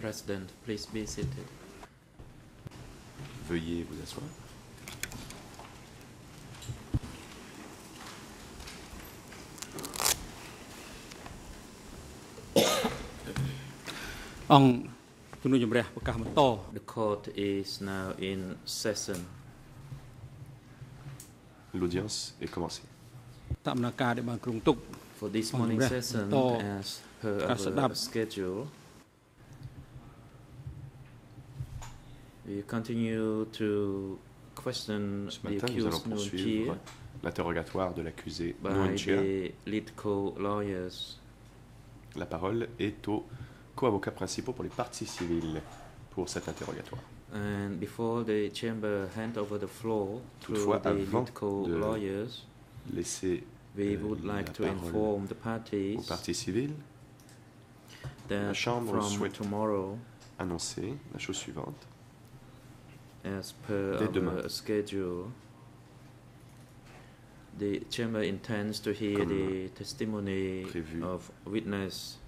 President, please be seated. Veuillez vous asseoir. The court is now in session. L'audience est commencée. For this morning's session, as per our schedule, we continue to question Ce the nous allons poursuivre l'interrogatoire de l'accusé Nguyen the lead co-lawyers. La parole est aux co-avocats principaux pour les parties civiles pour cet interrogatoire. And before the chamber hand over the floor to the avant lead co-lawyers, Laissez we euh, would like la to parole inform the aux parties parties civiles, that La Chambre souhaite- tomorrow, annoncer la chose suivante. As per Dès our demain. schedule, the chamber intends to hear Comme the testimony prévu of witness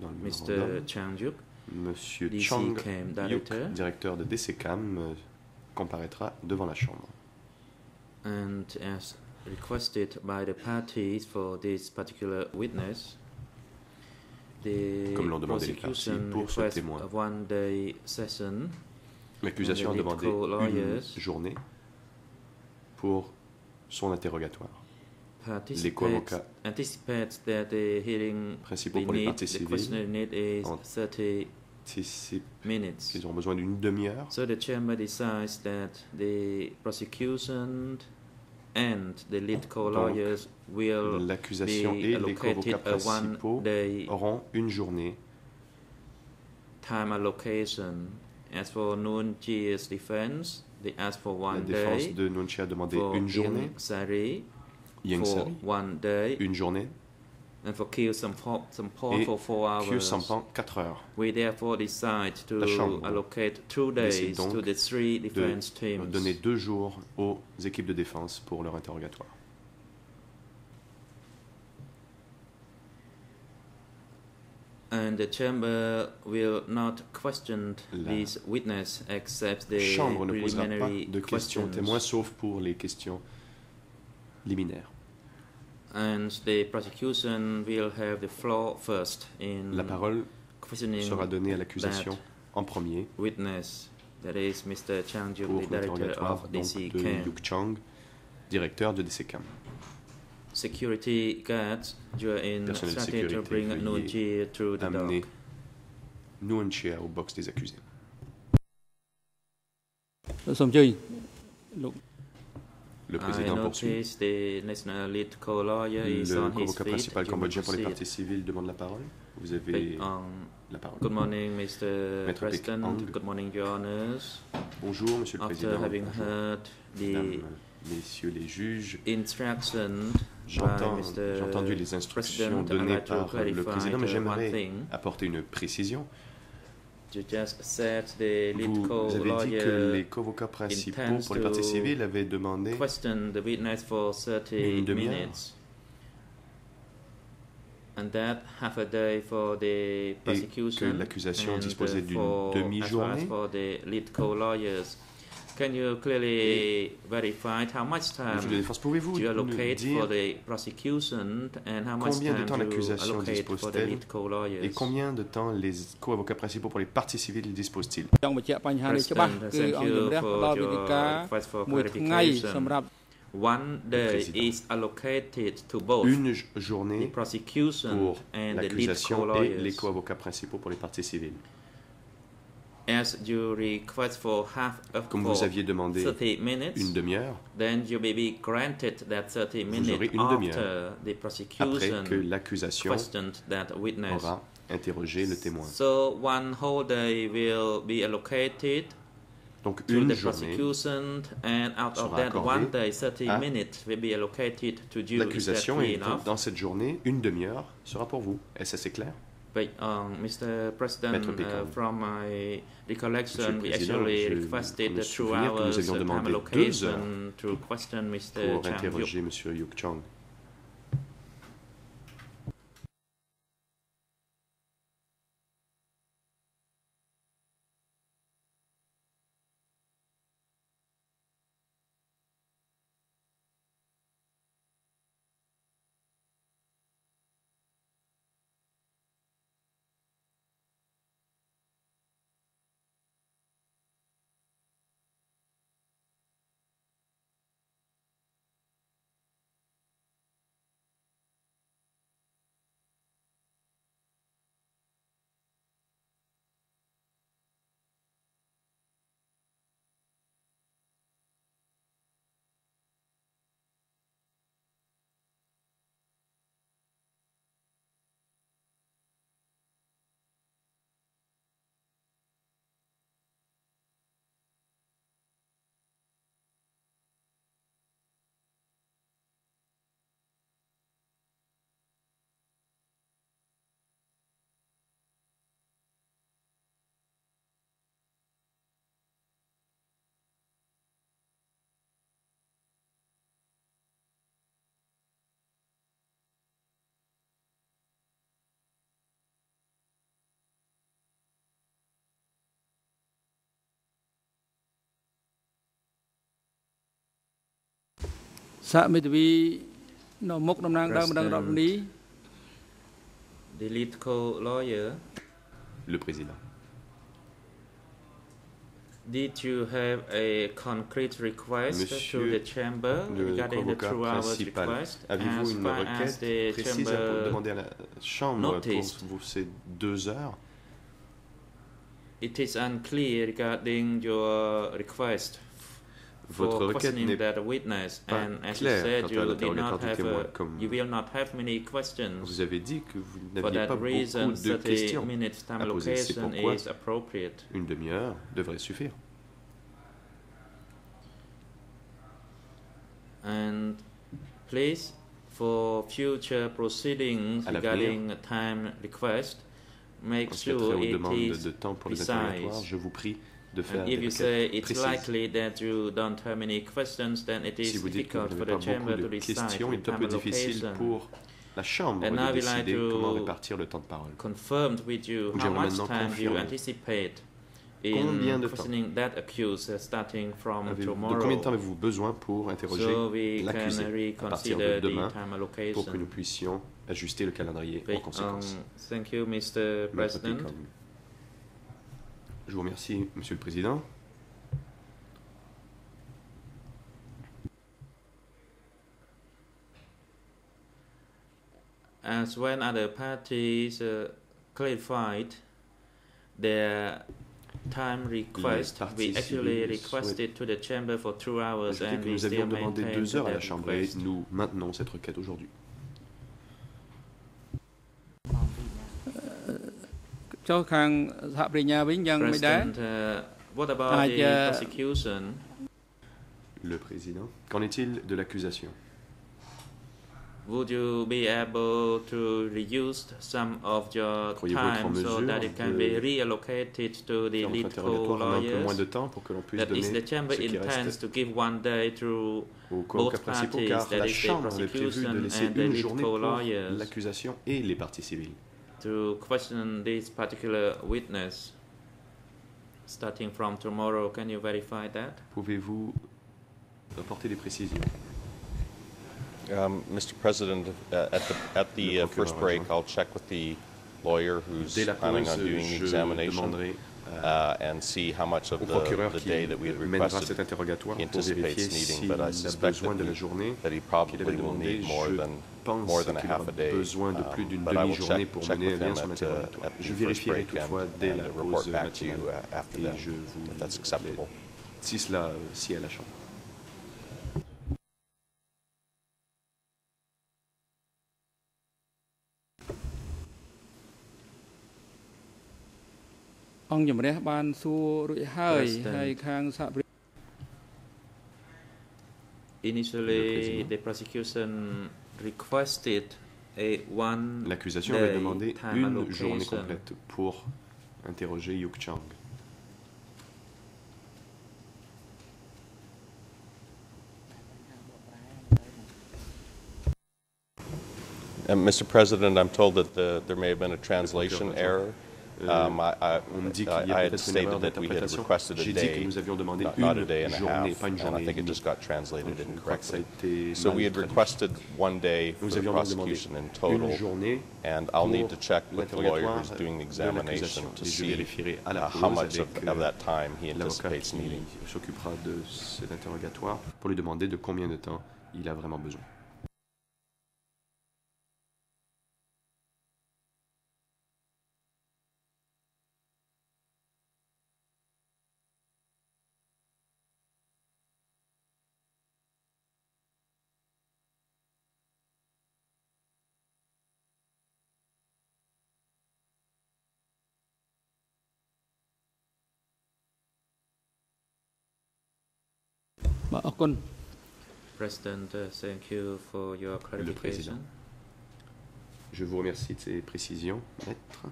Dans le Mr. Chang Juk, Monsieur DC Chang Cam Yuk, director. directeur de DCCAM, euh, comparaîtra devant la Chambre. and as requested by the parties for this particular witness, the Comme l'ont demandé les parties prosecution pour ce requests témoin. a one-day session L'accusation a les demandé une journée pour son interrogatoire. The hearing Principaux pour les parties civiles question need is en- 30 anticipent minutes. qu'ils auront besoin d'une demi-heure. So the chamber decides that the prosecution and the lead co-lawyers will L'accusation et les a principaux auront une journée. time allocation. As for Noon Chia's defense, they ask for La one défense day. de Nunchia a demandé For une journée. Sari, Yang for Sari, one day. une journée. And for Kiel Sampon, Sampon Et for four hours. Sampan, 4 heures. We therefore decide to La Chambre allocate two days donc to the three defense de teams. donner deux jours aux équipes de défense pour leur interrogatoire. And the chamber will not question La these witness except the Chambre ne posera pas de questions questions. témoins sauf pour les questions liminaires. And the prosecution will have the floor first in La parole sera donnée à l'accusation en premier witness. That is Mr. Chang Juk, pour the director of donc, DC de. Yuk Chang, directeur de DCCAM security guards to bring through the amener au box des accusés. Euh, le président poursuit. Le principal cambodgien pour les proceed. partis civils demande la parole. Vous avez la parole. Bonjour, Monsieur le Président. Bonjour, les juges j'ai entendu les instructions President, I'd données par le Président, mais the one j'aimerais apporter une précision. Vous avez dit que les convocats principaux pour les parties civiles avaient demandé questioned the witness for 30 Une demi-heure. minutes. And that half a day for the prosecution l'accusation disposait d'une demi-journée. Can you clearly verify how much time pouvez-vous you allocate for the prosecution and how much combien de temps l'accusation dispose-t-elle et combien de temps les co-avocats principaux pour les parties civiles disposent-ils? Thank you for clarification. One day is allocated to both Une journée the prosecution pour l'accusation et les co-avocats principaux pour les parties civiles. As you request for half of Comme vous aviez demandé 30 minutes, une demi-heure, then you may be granted that 30 minutes aurez une after demi-heure the après prosecution que l'accusation questioned that witness. aura interrogé le témoin. So one whole day will be allocated Donc to une the journée, prosecution, and out of sera that accordée one day, 30 à minutes will be allocated to you. Is that l'accusation clear et enough? dans cette journée, une demi-heure sera pour vous. Est-ce assez clair? But, um, Mr. President, Maître uh, Pécan. from my recollection, Monsieur le we Président, actually je requested me the two souviens que nous hours avions uh, time demandé deux allocation to question Mr. pour Chang Hyuk. interroger M. Yuk Chang. សហមេធាវីនៅមុខតំណាងដើមម្ដងរដ្ឋនី the lead co-lawyer Le président. Did you have a concrete request Monsieur to the chamber Le regarding the convocat two hours principal, request? avez-vous As une far as requête the précise à chamber demander à la Chambre noticed. pour vous ces deux heures It is unclear regarding your request Votre for requête questioning n'est that witness, pas and as you claire said, quant à l'interrogatoire du témoin, comme- you will not have many questions. Vous avez dit que vous For n'aviez that pas beaucoup reason, de 30 questions. minutes time à poser. C'est pourquoi is appropriate. Une demi-heure devrait suffire. And please, for future proceedings regarding time request, make sure it is de temps pour les interrogatoires, je vous prie de faire And des if you say it's précises. likely that you don't have any questions, then it Si is vous dites que vous difficult for n'avez the pas chamber beaucoup to de questions, il the est un peu time difficile pour la Chambre And de like décider to comment répartir le temps de parole. Confirmed with you how J'aimerais much maintenant time do you confirmer. anticipate Combien in de temps questioning that accused starting from tomorrow. de combien de temps avez-vous besoin pour interroger so l'accusé à partir de demain pour que nous puissions ajuster le calendrier en Okay, conséquence um, thank you, Mr. President. Je vous remercie, Monsieur le Président. As when other parties uh, clarified their time request, we actually requested to the chamber for two hours and we nous still avions demandé maintain deux heures à la that Chambre et request. nous maintenons cette requête aujourd'hui. ចុះខាងសហប្រញ្ញាវិញយ៉ាងមិនដែរ President, uh, what about Ah, the yeah. prosecution? Le Président, qu'en est-il de l'accusation Would you be able to reduce some of your Croyez-vous être en time so mesure that it can de be reallocated to the Faire notre lead interrogatoire en un peu moins co-lawyers? de temps pour que l'on puisse That is, donner the chamber ce qui intends reste to give one day to aux co-avocats both principaux parties, car that la is the Chambre avait prévu de prosecution laisser and the une lead journée pour co-lawyers. l'accusation et les parties civiles. To question this particular witness starting from tomorrow. Can you verify that? Pouvez-vous apporter des précisions Um, Mr. President, uh, at the, at the uh, first break. I'll check with the lawyer who's planning on doing the je examination demanderai à- uh, and see how much of au the, procureur the qui day that we had mènera cet requested interrogatoire he pour vérifier anticipates needing, s'il but I a suspect besoin that de la he, journée qu'il avait Je than pense more than a qu'il half aura a day. besoin de plus d'une but I will demi-journée check, pour mener bien son interrogatoire. Je vérifierai toutefois dès la report pause back to you matinale uh, after et that, je vous if that's acceptable. si cela si à la Chambre. " អង្គជំរះបានសួររួចហើយ President. ហើយខាងសហប្រញ្ញា Initially, président. the prosecution requested a one L'accusation day avait demandé time une journée allocation. complète pour interroger Yuk Chang. And Mr. President, I'm told that the, there may have been a translation error. Euh, Um, I, I, on me dit qu'il y a peut-être une erreur stated that we had d'interprétation. requested a J'ai dit que day, nous avions demandé not, une not a journée, half, pas une journée et think it demie. So we had requested one day for Nous the avions donc demandé prosecution in une total, journée and I'll need to check with the lawyer who's doing the de examination to Et je see uh, la how much of, euh, that time he l'avocat anticipates needing. qui s'occupera de cet interrogatoire pour lui demander de combien de temps il a vraiment besoin. " President, uh, thank you for your clarification. Le président. Je vous remercie de ces précisions, maître.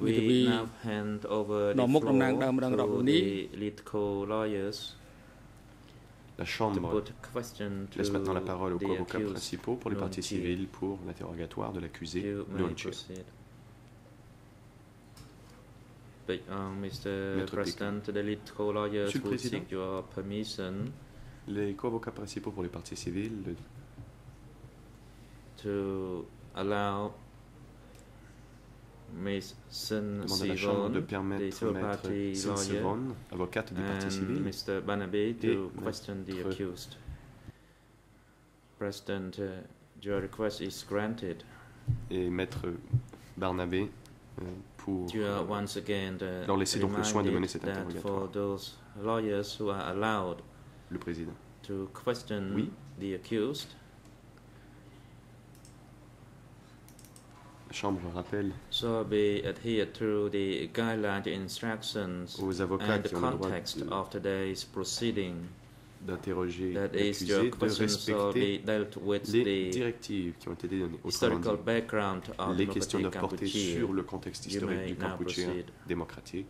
We now hand over to. La Chambre laisse maintenant la parole aux avocats principaux pour les parties civiles pour l'interrogatoire de l'accusé Mr. Maître President, Monsieur le will Président. seek your permission Les co-avocats principaux pour les parties civiles le- to allow Ms. Sun à la Chambre de permettre Maître lawyer, Sivon, avocate du parti civil, Mr. To question the accused. President, uh, your request is granted. et Maître Barnabé euh, pour You are once again uh, leur laisser donc le soin de mener cet interrogatoire. for those lawyers who are allowed le président. to question Oui. the accused, La Chambre rappelle so be adhered to the guideline instructions aux avocats and the qui ont le droit context de- of today's proceeding d'interroger That is, your l'accusé, de questions will respecter be dealt with les the directives qui ont été données. Autrement historical dit, background of les questions democratic doivent porter Cambodia. sur le contexte You historique may du now Cambodge proceed. démocratique.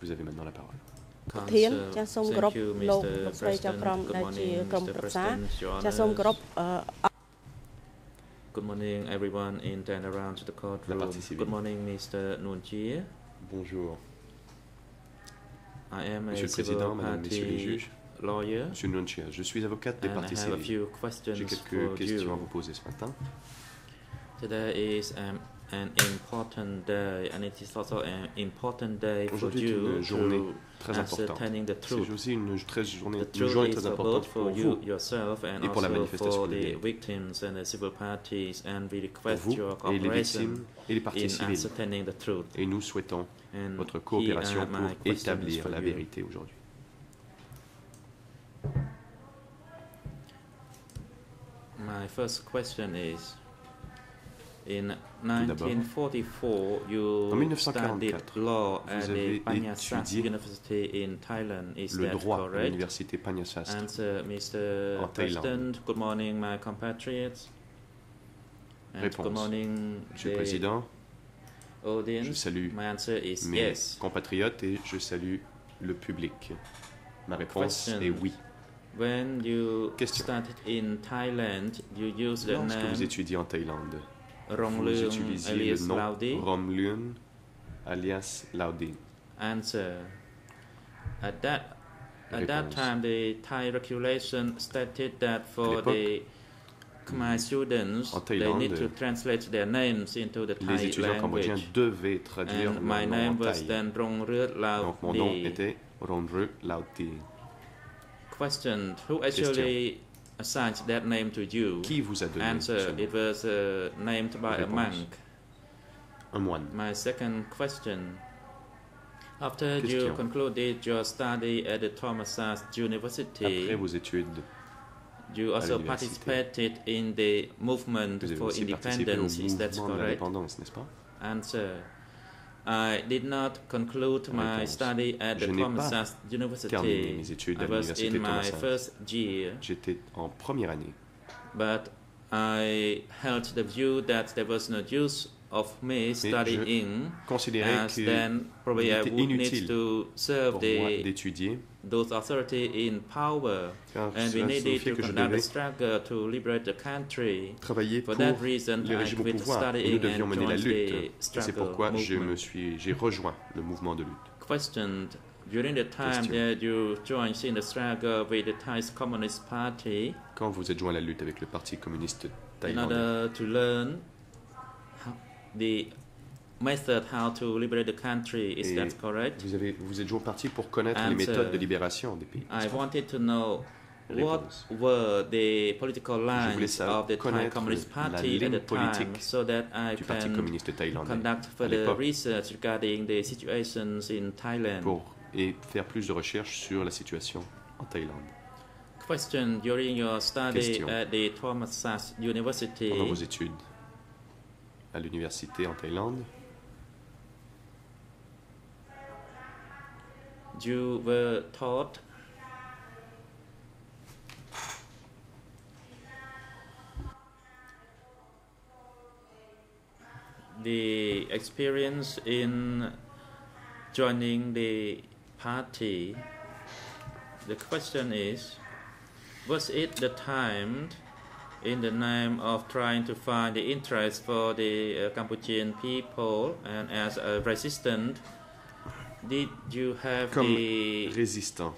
Vous avez maintenant la parole. ធាន Counsel, ចាសសូម thank គោរព you, លោក Mr. លោកស្រីចៅ President. ក្រម Good ដែលជា morning, ក្រុម Mr. ប្រឹក្សា President, Your ចាសសូមគោរព Honors. អឺ Good morning, everyone in and around the courtroom. partie civile. Good morning, Mr. Noon Chie. Bonjour, I am a Monsieur le civil Président, Madame, Messieurs les party juges. lawyer, Monsieur Nunchia, je suis avocate des parties civiles. J'ai quelques questions à vous poser ce matin. Today is um, an important day, and it is also an important day for you une journée to très ascertaining the C'est truth. aussi une, très journée, The une journée très importante for pour you vous, yourself and et pour la also manifestation the victims and the civil parties, and we pour request vous your et les cooperation victimes et les parties in civiles. ascertaining the truth. Et nous souhaitons And votre coopération my pour établir la vérité aujourd'hui. My first question is In d'abord, 1944, en you 1944, studied law vous at the avez étudié University in Thailand. Is Le that droit à correct? l'université Panyasast. Answer, Mr. en Thaïlande. President. Good morning, my compatriots. And Réponse. good morning, Monsieur le Président, je audience. salue My answer is mes yes. compatriotes et je salue le public. Ma réponse Question. est oui. When you Question. started in Thailand, you used the Lorsque vous name étudiez en Thaïlande, vous Leung utilisiez le alias nom Laudi. Romlun alias Laudin. Answer. At that at that Réponse. time, the Thai regulation stated that for l'époque, the Khmer students, en they need to translate their names into the Les Thai étudiants cambodgiens language. devaient traduire And leur my nom name was thaï. then Rong Rut Donc mon nom Laudi. était Ronre Lauti. Question: Who actually assigned that name to you? Qui vous a donné Answer: It was uh, named by a Réponse. monk. Un moine. My second question. After Question. you concluded your study at the Thomas Sachs University, Après vos études, you also participated in the movement vous avez for aussi participé au independence. Is that mouvement de correct? l'indépendance, n'est-ce pas Answer. I did not conclude my Réponse. study at Je the n'ai Thomas pas Sachs terminé University. mes études à I was l'université in Thomas my first year, J'étais en première année, but I held the view that there was no use of me studying, as que then probably I would need inutile to serve the d'étudier, those authority in power, car and we needed to conduct a struggle to liberate the country. travailler For pour that reason, le I au pouvoir. Et nous studying devions and mener la lutte. c'est je me movement. suis, j'ai rejoint le mouvement de lutte. Question: During the time Question. that you joined in the struggle with the Thai Communist Party, Quand vous êtes joint à la lutte avec le Parti communiste in thaïlandais, order to learn how, the method how to liberate the country, is Et that correct? vous, avez, vous êtes au parti pour connaître les méthodes de libération des pays. I wanted to know what Réponse. were the political voulais lines of the Thai Communist Party at the time so that I du Parti can communiste thaïlandais conduct further research regarding the situations in Thailand. pour et faire plus de recherches sur la situation en Thaïlande. Question during your study Question. at the Thomas University, Pendant vos études à l'université en Thaïlande, you were taught the experience in joining the party. The question is Was it the time in the name of trying to find the interest for the uh, Cambodian people and as a resistant did you have Comme the résistant.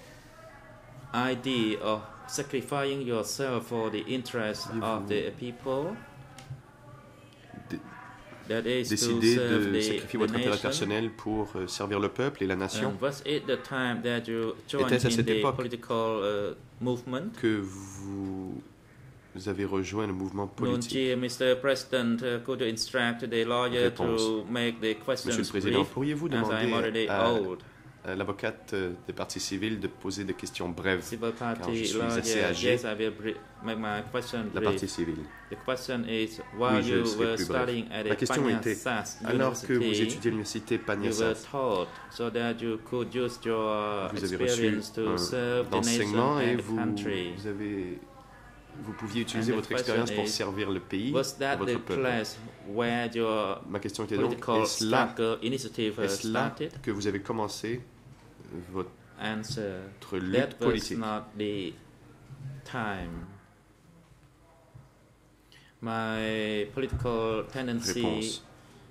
idea of sacrificing yourself for the interest of the people? Dé- That is to Décider serve de the, sacrifier votre intérêt personnel pour euh, servir le peuple et la nation, And was it the time that you joined Était-ce à cette the époque political uh, movement? que vous avez rejoint le mouvement politique. Mr. President, uh, could you instruct the lawyer to make the questions Monsieur le Président, pourriez-vous demander à, à l'avocate euh, des partis civils de poser des questions brèves Civil je suis assez âgé. yes, La partie civile. The question is, while Oui, je you were plus bref. studying at La question était, Alors que vous étudiez à l'université you were Panyasas, taught so that you could use your vous avez reçu experience to un serve the nation enseignement et vous, country. vous avez vous pouviez utiliser votre expérience pour servir le pays Was the votre peuple. class where your Ma question était donc, est-ce là, uh, est-ce là que vous avez commencé votre Answer. lutte That was politique not the time. My political tendency Réponse.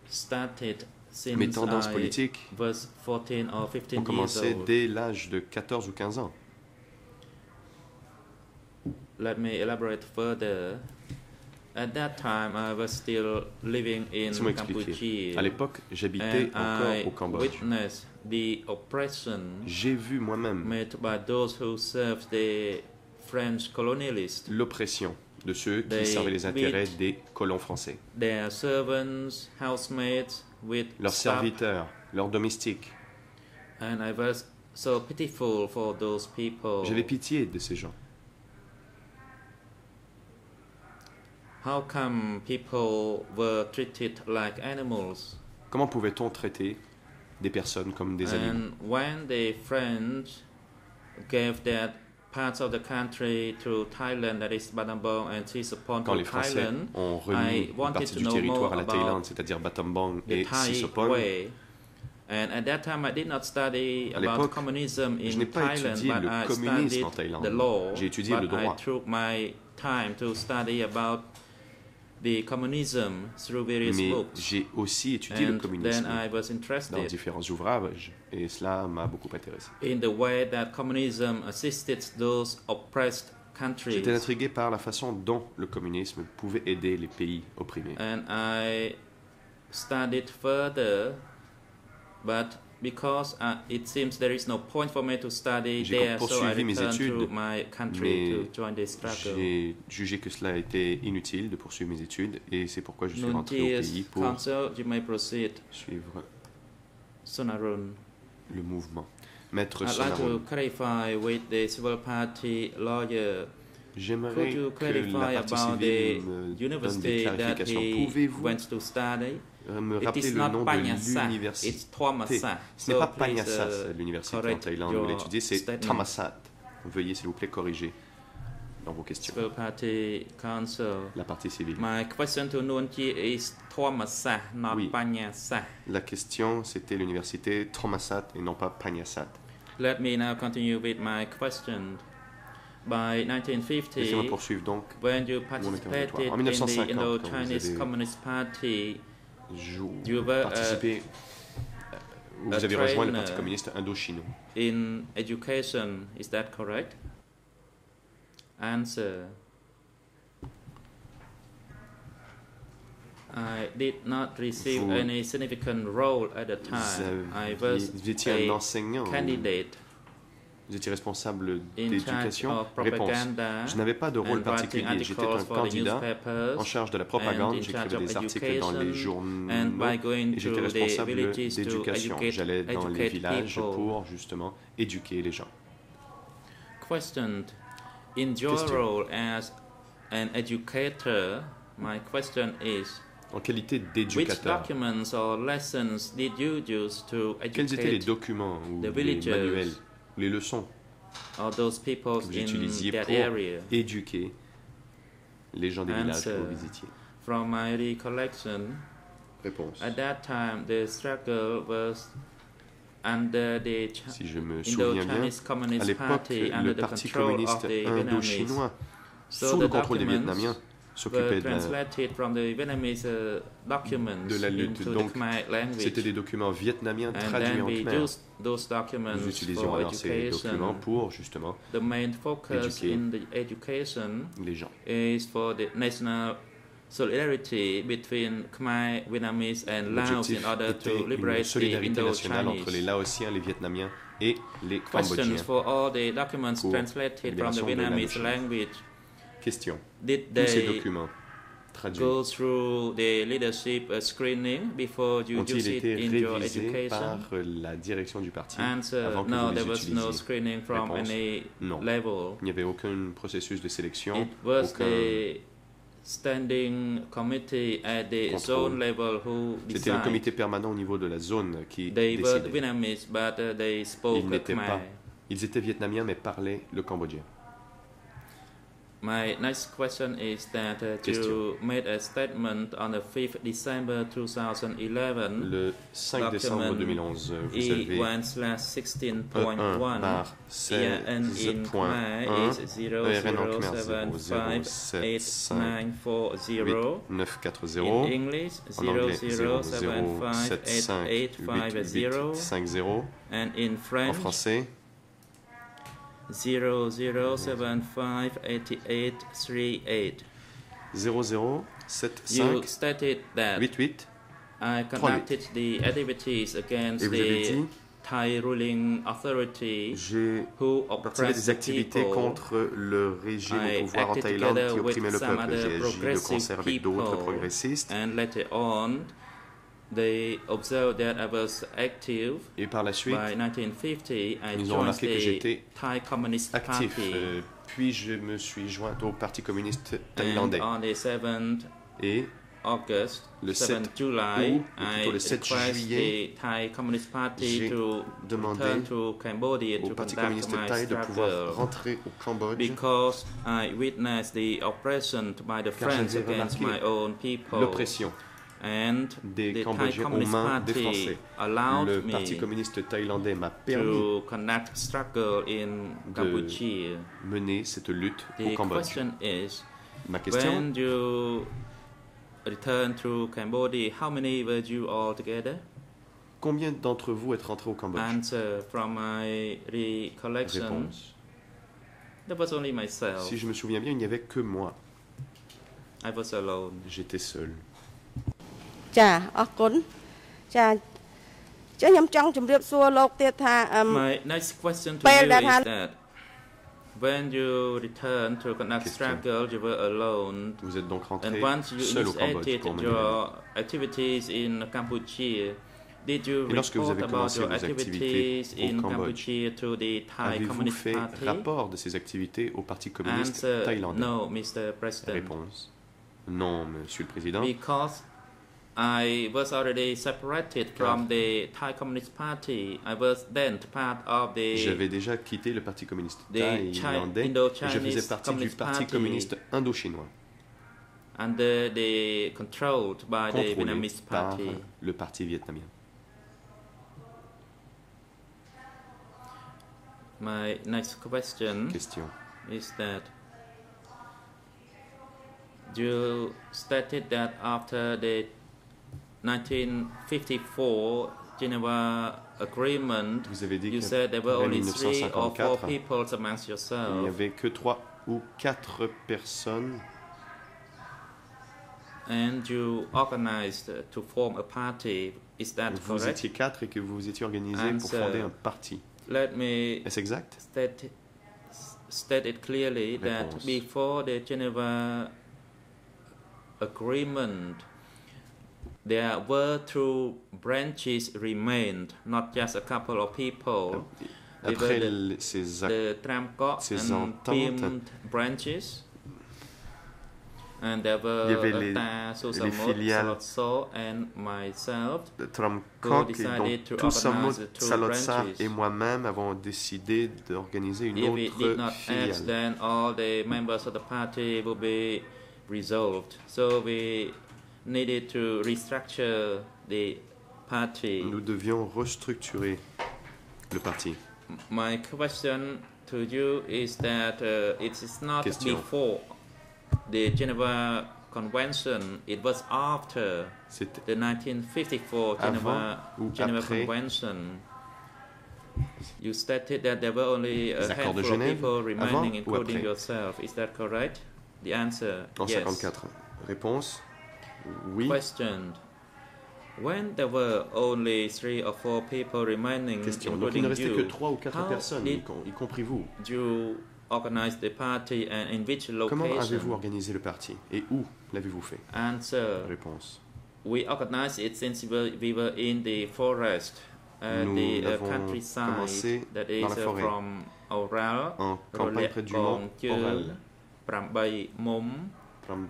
started since Mes tendances I politiques was 14 or 15 ont years commencé old. dès l'âge de 14 ou 15 ans. Let me elaborate further. At that time, I was still living in. Cambodia, À l'époque, j'habitais encore au Cambodge. witnessed the oppression J'ai vu moi-même by those who served the French colonialists, l'oppression de ceux qui servaient les intérêts des colons français. their servants, housemates, with Leurs serviteurs, leurs domestiques. and I was so pitiful for those people. J'avais pitié de ces gens. How come people were treated like animals? Comment pouvait-on traiter des personnes comme des animaux And when the French gave that parts of the country to Thailand, that is Battambang and Sisapon Quand to les Français Thailand, ont remis I une wanted partie to du know territoire à more la about Thaïlande, c'est-à-dire Battambang et Thai Sisopon, way. And at that time, I did not study about communism je in n'ai pas Thailand, étudié but le I communisme studied en Thaïlande. the law. J'ai étudié but le droit. I took my time to study about the communism through various mais books. j'ai aussi étudié le then communisme I was dans différents ouvrages et cela m'a beaucoup intéressé. in the way that communism assisted those oppressed countries. J'étais intrigué par la façon dont le communisme pouvait aider les pays opprimés. And I studied further, but because uh, it seems there is no point for me to study there, so I poursuivi mes returned to études, my country mais to join the struggle. J'ai jugé que cela était inutile de poursuivre mes études et c'est pourquoi je suis rentré au pays pour Council, you may proceed. suivre Sonarun. le mouvement. Maître I'd like to Sonaron, clarify with the civil party lawyer. Could j'aimerais you que la clarify partie about the civile me donne des university that clarifications. he Pouvez-vous went to study? Me It rappeler le nom de l'université Thomasat. Ce n'est pas please, Panyasat, uh, l'université en Thaïlande où l'étudiez, c'est. Thammasat. Veuillez s'il vous plaît corriger dans vos questions. La partie civile. My question to is Thomasat, not Oui. Panyasa. La question, c'était l'université Thammasat et non pas Panyasat. Let me now continue with my question. By Laissez-moi 1950, poursuivre donc. when you participated En in 1950, the Indo-Chinese Communist Party, Jou- You were, uh, participer, euh, vous a avez rejoint le. Parti communiste indo-chinois. in education, is that correct? Answer. I did not receive Vous- any significant role at the time. I was vous étiez un a enseignant, ou candidate vous étiez responsable d'éducation. Réponse. Je n'avais pas de rôle particulier. J'étais un candidat en charge de la and propagande. J'écrivais des articles dans les journaux et j'étais responsable villages to d'éducation. J'allais dans les villages pour justement éduquer les gens. Question. In your Question. role as an educator, my question is En qualité which d'éducateur, documents or lessons did you use to quels étaient les documents ou the les manuels, les leçons those people que vous in utilisiez that pour area? éduquer les gens des villages que vous visitiez From my recollection, Réponse. at that time the struggle was under the Si je me souviens bien, à Communist l'époque, Party under le the Parti communiste indo-chinois, sous le contrôle des Vietnamiens, s'occupaient were de la, translated from the Vietnamese uh, documents de la lutte. into Donc, the Khmer language. C'était des documents vietnamiens and traduits en we khmer. used those documents Nous utilisions alors ces documents education. pour justement The main focus éduquer in the education les gens. is for the national solidarity between Khmer, Vietnamese and Laos in order to liberate the solidarité nationale entre les Indo-Chinese. Laotiens, les Vietnamiens et les Questions for all the documents translated from the Vietnamese language. Question. Did Tous ces documents traduits go through the leadership uh, screening before you use ont-ils it été in your révisés par education? la direction du parti Answer, avant que no, vous there les was no utilisiez? screening from Réponse, any Non. level. Il n'y avait aucun processus de sélection, It was aucun... the standing committee at the Contrôle. zone level who C'était le comité permanent au niveau de la zone qui They were décidait. Vietnamese, but uh, they spoke Ils n'étaient pas. Ils étaient vietnamiens mais parlaient le cambodgien. My next question is that uh, you made a statement on the 5th December 2011. Le 5 décembre Document 2011, vous E1 avez slash E1 16.1 par ERN in Khmer 16.1 is ERN en Khmer 007588940. 940 In English en anglais 007588550 007550 and in en French français 00758838. 0075 You stated that 88 I conducted the activities against the dit Thai ruling authority who oppressed des activités people. contre le régime au pouvoir en Thaïlande qui opprimait le peuple. other J'ai agi de progressive concert avec d'autres progressistes And later on, they observed that I was active. et par la suite By 1950, I Ils ont joined remarqué que the j'étais Thai Communist actif. Party. Euh, puis je me suis joint au Parti communiste and thaïlandais. on the 7th Et August, Le 7th 7 July, août, ou plutôt le 7 request juillet, the Thai Communist Party j'ai to demandé to Cambodia au to Parti communiste thaï de pouvoir rentrer au Cambodge Because I witnessed the oppression by the French against my own people. l'oppression des Cambodgiens aux mains des Français. Le Parti communiste thaïlandais m'a permis de mener cette lutte au Cambodge. question is, Ma question, return to Cambodia, how many were you all together? combien d'entre vous êtes rentrés au Cambodge? Answer from my recollection, Réponse. there was only myself. Si je me souviens bien, il n'y avait que moi. I was alone. J'étais seul. ចាអរគុណចាចុះខ្ញុំចង់ជម្រាបសួរលោកទៀតថាអឹម My next question to Well, you that is had- that when you return to conduct Question. struggle, you were alone. Vous êtes donc rentré And once you seul au Cambodge initiated pour mener la lutte. your activities in Cambodia, did you Et lorsque vous report avez about commencé your vos activities activités au in Cambodge, Cambodia to the Thai Avez-vous Communist fait Party? rapport de ces activités au Parti communiste Answer, thaïlandais no, Mr. President. Réponse. Non, Monsieur le Président. I was already separated from the Thai Communist Party. I was then part of the J'avais déjà quitté le Parti communiste thaïlandais et je faisais partie du Parti Party. communiste indo-chinois, under the controlled by the Vietnamese par Party. le Parti vietnamien. My next question Question. is that you stated that after the 1954 Geneva Agreement, Vous avez dit you said there were only three or four 1954, people amongst il n'y yourselves, avait que trois ou quatre personnes and you organized to form a party. Is that Vous correct? étiez quatre et que vous vous étiez organisés pour Answer. fonder un parti. Let me Est-ce exact? state, state it clearly that Réponse. before the Geneva Agreement, there were two branches remained, not just a couple of people. Après were the, l- ces the Tramkok ces and. Pim branches. And there were Il y avait les- Ta, les filiales. Salotso, and myself. Tramkok et decided to donc tout organize two Salotsa branches. et moi-même avons décidé d'organiser une If autre not act, then all the members of the party will be resolved. So we needed to restructure the party. Nous devions restructurer le parti. My question to you is that uh, it is not Question. before the Geneva Convention, it was after the 1954 Geneva, Geneva Convention. You stated that there were only a handful of Genève, people remaining, including yourself. Is that correct? The answer, en yes. 54. Réponse Oui. Question. When there were only three or four people remaining, Question. Donc il including ne restait que you, 3 ou 4 how personnes, did y, y compris vous. you organize the party and in which Comment avez-vous location? organisé le parti Et où l'avez-vous fait Answer. Réponse. We organized it since we were, in the forest, uh, Nous the uh, countryside commencé that is uh, from Oral, En campagne près du mont Oral. 8 មុំ From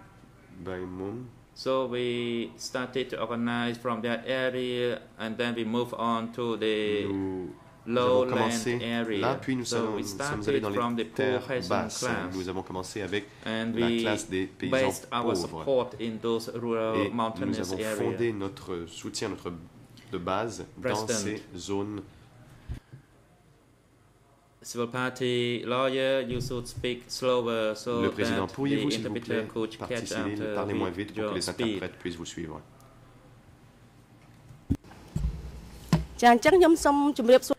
Baimum. So we started to organize from that area and then we move on to the Nous avons lowland commencé area. là, puis nous, so allons- sommes allés started dans from les the poor terres peasant basses. class Nous avons commencé avec and la we classe des paysans based our pauvres. support in those rural Et nous mountainous avons fondé notre soutien, notre de base dans ces zones. Civil Party lawyer, you should speak slower so Le président, that the pourriez-vous, s'il vous interpreter plaît, could partie catch civile, after parlez moins with vite pour que your les speed. interprètes puissent vous suivre. ចាអញ្ចឹងខ្ញុំសូមជម្រាបសួរ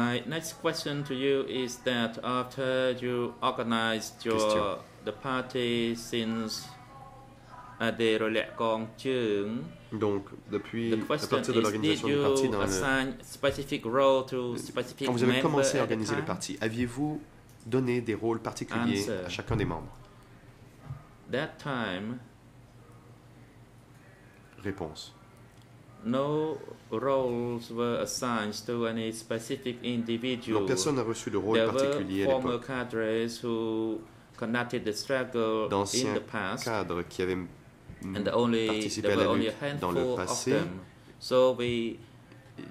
My next question to you is that after you organized your Question. the party since Donc, depuis à partir de l'organisation du parti dans le, quand vous avez commencé à organiser le parti, aviez-vous donné des rôles particuliers Answer. à chacun des membres? That time, Réponse. no roles were assigned to any specific individual. Donc, personne n'a reçu de rôle There were particulier à former l'époque. cadres who conducted the struggle in D'anciens the past, cadres qui avaient and the only there à la were only a lutte dans le handful of passé. them. So we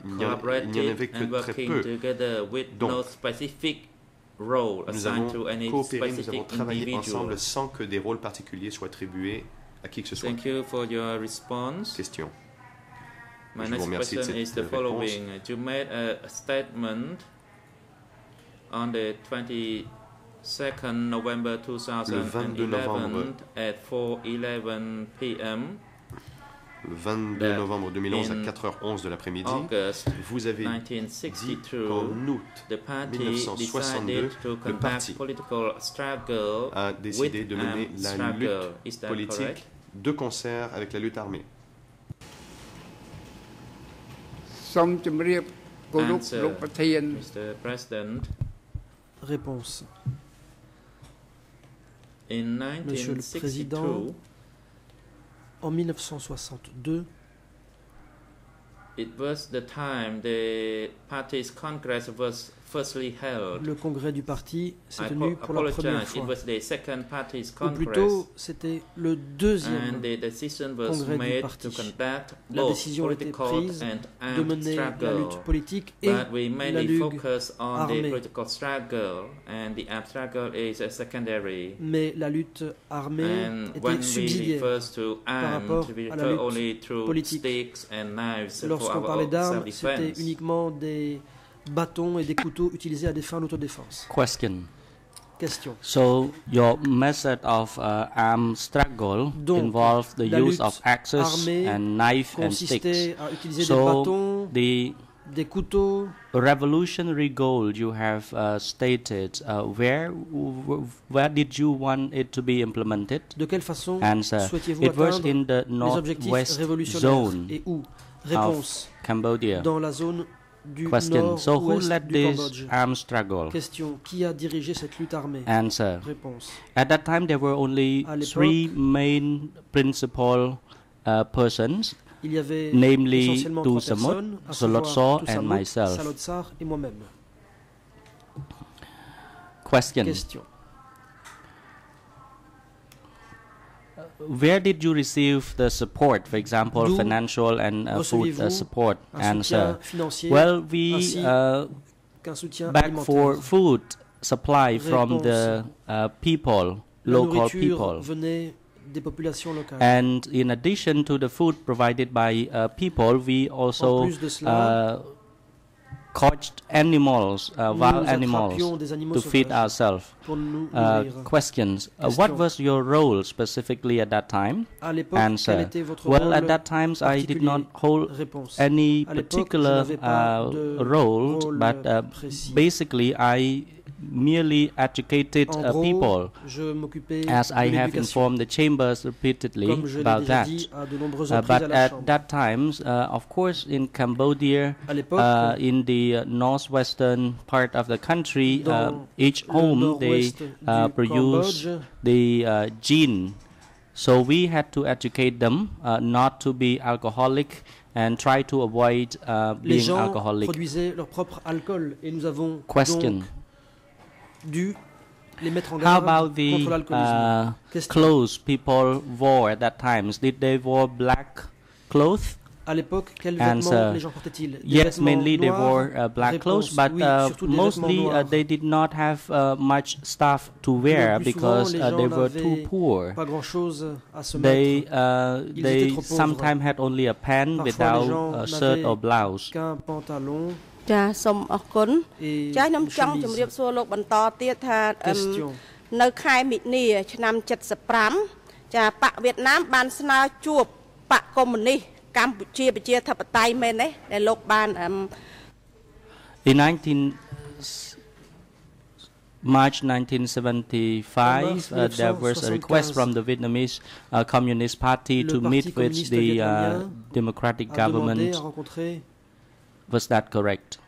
Il n'y en, collaborated avait que and très working peu. together with no Donc, specific role Nous assigned to avons any coopéré, nous avons specific travaillé individual. ensemble sans que des rôles particuliers soient attribués à qui que ce soit. Thank you for your response. Question. My Je next vous remercie de question is the réponse. following. You made a statement on the 2nd November 2011 at 4:11 p.m. Le 22 novembre 2011 à 4h11 de l'après-midi, vous avez dit qu'en août 1962, le parti a décidé de mener la lutte politique de concert avec la lutte armée. Answer, Mr. President. Réponse. Monsieur le 1962, Président, En 1962, it was the time the party's congress was. Le congrès du parti s'est tenu pour la première fois. was the second party's Ou plutôt, c'était le deuxième congrès du made parti. La décision a été political prise and de mener la struggle. lutte politique et But we la mainly lutte focus on the armée. political struggle, and the armed struggle is a secondary. Mais la lutte armée était we subsidiaire. armed, rapport à la lutte politique. sticks and knives for Lorsqu'on our parlait d'armes, c'était uniquement des bâtons et des couteaux utilisés à des fins d'autodéfense. Question. Question. So your method of uh, armed struggle Donc, involved the use lutte of axes armée and knife and sticks. À utiliser des bâtons, the des couteaux. revolutionary goal you have uh, stated, uh, where where did you want it to be implemented? De quelle façon souhaitiez-vous atteindre in the les objectifs northwest révolutionnaires zone et où? Réponse. Cambodia. Dans la zone du Question. So who led du this armed struggle? Question. Qui a dirigé cette lutte armée Answer. Réponse. At that time, there were only three main principal uh, persons, Il y avait namely essentiellement Tu trois Samut, personnes, à Solot savoir Saw, Tu and myself. Question. Question. Where did you receive the support, for example, financial and uh, food uh, support? Un Answer. Well, we uh, back for food supply from the uh, people, local people. des populations locales. And in addition to the food provided by uh, people, we also plus de cela, uh, caught animals, uh, wild animals, attrapions des animaux to feed sauvages. ourselves. pour nous Uh, nourrir. questions. Uh, what Question. was your role specifically at that time? À l'époque, quel Answer. était votre Well, rôle at that times I did particulier? not hold Réponse. any À l'époque, je particular n'avais pas uh, de role, rôle but uh, précis. basically I merely educated En uh, gros, people, je m'occupais as de I have l'éducation, informed the chambers repeatedly comme je l'ai about déjà that. dit à de nombreuses Uh, reprises à but la at Chambre. that times, uh, of course, in Cambodia, À l'époque, uh, in the uh, northwestern part of the country, uh, Dans each le home they nord-ouest uh, du produce Cambodge, the uh, gene. So we had to educate them uh, not to be alcoholic and try to avoid uh, les being gens alcoholic. produisaient leur propre alcool et nous avons Question. Dû les mettre en How garde about the contre l'alcoolisme. uh, Question. clothes people wore at that times? Did they wear black clothes? À l'époque, quels Answer. vêtements les gens portaient-ils Des Yes, vêtements mainly they noirs wore uh, black Réponse, clothes, but oui, uh, surtout des mostly vêtements uh, noirs. they did not have uh, much stuff to wear plus souvent, because les uh, they were too n'avaient poor. Pas grand-chose à se They mettre uh, Ils they trop pauvres. sometimes had only a pen Parfois, les without gens a shirt n'avaient or blouse. qu'un pantalon ចាសូមអរគុណ et ចាខ្ញុំ une ចង់ជម្រាប chemise. សួរលោកបន្តទៀតថាអឹម Question. នៅខែមិនិនាឆ្នាំ75ចាបកវៀតណាមបានស្នើជួបបកកុម្មុយនីសកម្ពុជាប្រជាធិបតេយ្យមែនទេដែលលោកបានអឹម In 19 s- March 1975, uh, there was a request 1975, from the Vietnamese uh, Communist Party Le to Parti meet with communiste the uh, vietnamien democratic a demandé government. Was that correct?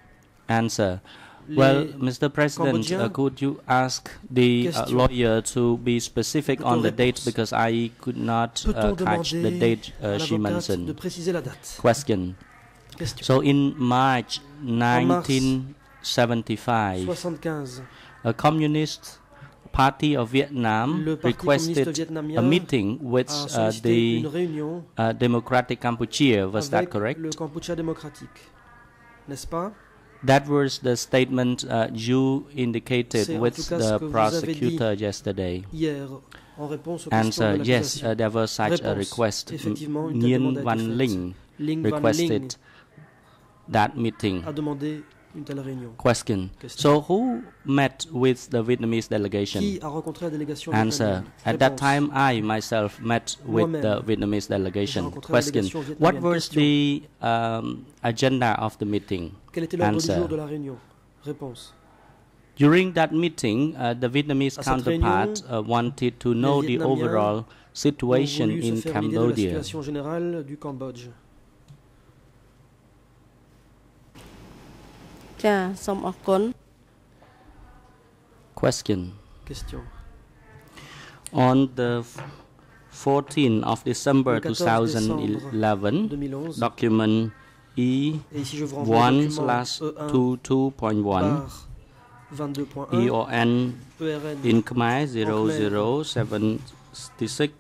Answer. Well, Mr. President, uh, could you ask the uh, lawyer to be specific Peut-on the date because I could not uh, catch the date uh, she mentioned. préciser la date Question. So in March 1975, a Communist Party of Vietnam Le Parti communiste requested a meeting with uh, the uh, Democratic Kampuchea. Was that correct? Le Kampuchea démocratique. N'est-ce pas? That was the statement uh, you indicated C'est en with tout cas ce the que vous avez prosecutor yesterday. Hier, en réponse aux questions Answer de yes, l'accusation. uh, there was such a Réponse. request. M- Effectivement, une telle Nguyen demande a été Van faite. Linh Ling Van Ling requested that meeting. A demandé une telle réunion. Question. Question. So who met with the Vietnamese delegation? Qui a rencontré la délégation Answer. vietnamienne At that Réponse. time, I myself met with the Moi-même, Vietnamese delegation. rencontré la Question. délégation What vietnamienne. was Question. the um, agenda of the meeting? Quel était l'ordre du Answer. jour de la réunion? Réponse. During that meeting, uh, the Vietnamese À cette counterpart uh, wanted to know the Vietnamiens overall Ont situation voulu se in faire une idée de la Cambodia. ចាសូមអរគុណ Question. Question. On the f- 14th of December Le 14 2011, 2011. document E Et ici, je vous renvoie au 1 document slash E1 22.1 par 22.1 EON ERN in Khmer 0076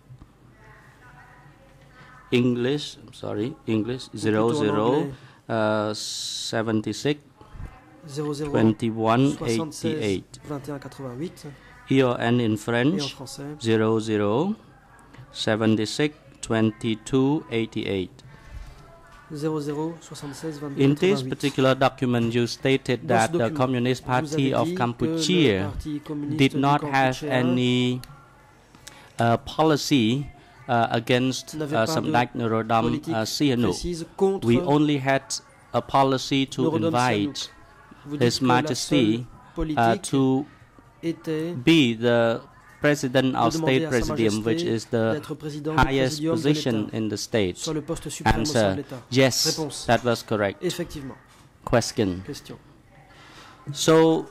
English I'm sorry English plutôt en 00 anglais. uh, 76 00 21 76 88 21 88 EON in et en French français 00 76 22 88 00 76 22 In this 88. particular document, you stated Dans ce that the document, Communist Vous avez Party of dit que le Campuchia Parti communiste did du not have Kampuchea any uh, policy uh, against n'avait uh, pas de Samdech Norodom politique uh, Sihanouk. précise contre We only had a policy to Norodom invite Vous dites His que la Majesty seule uh, politique? to était be the President de of demander State à Sa Presidium, which Majesté is the d'être président du highest présidium de position l'État, in the state. soit le poste suprême au sein de Answer l'État. Yes, Réponse. that was correct. Effectivement. Question. Question. So,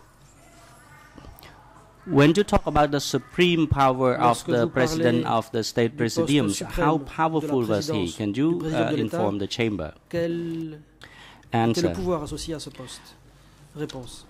when you talk about the supreme power of Lorsque the vous president parlez of the state du poste presidium, suprême how de la powerful was he? présidence Can du you président uh, de l'État? inform the chamber? Quel était le Answer. Réponse.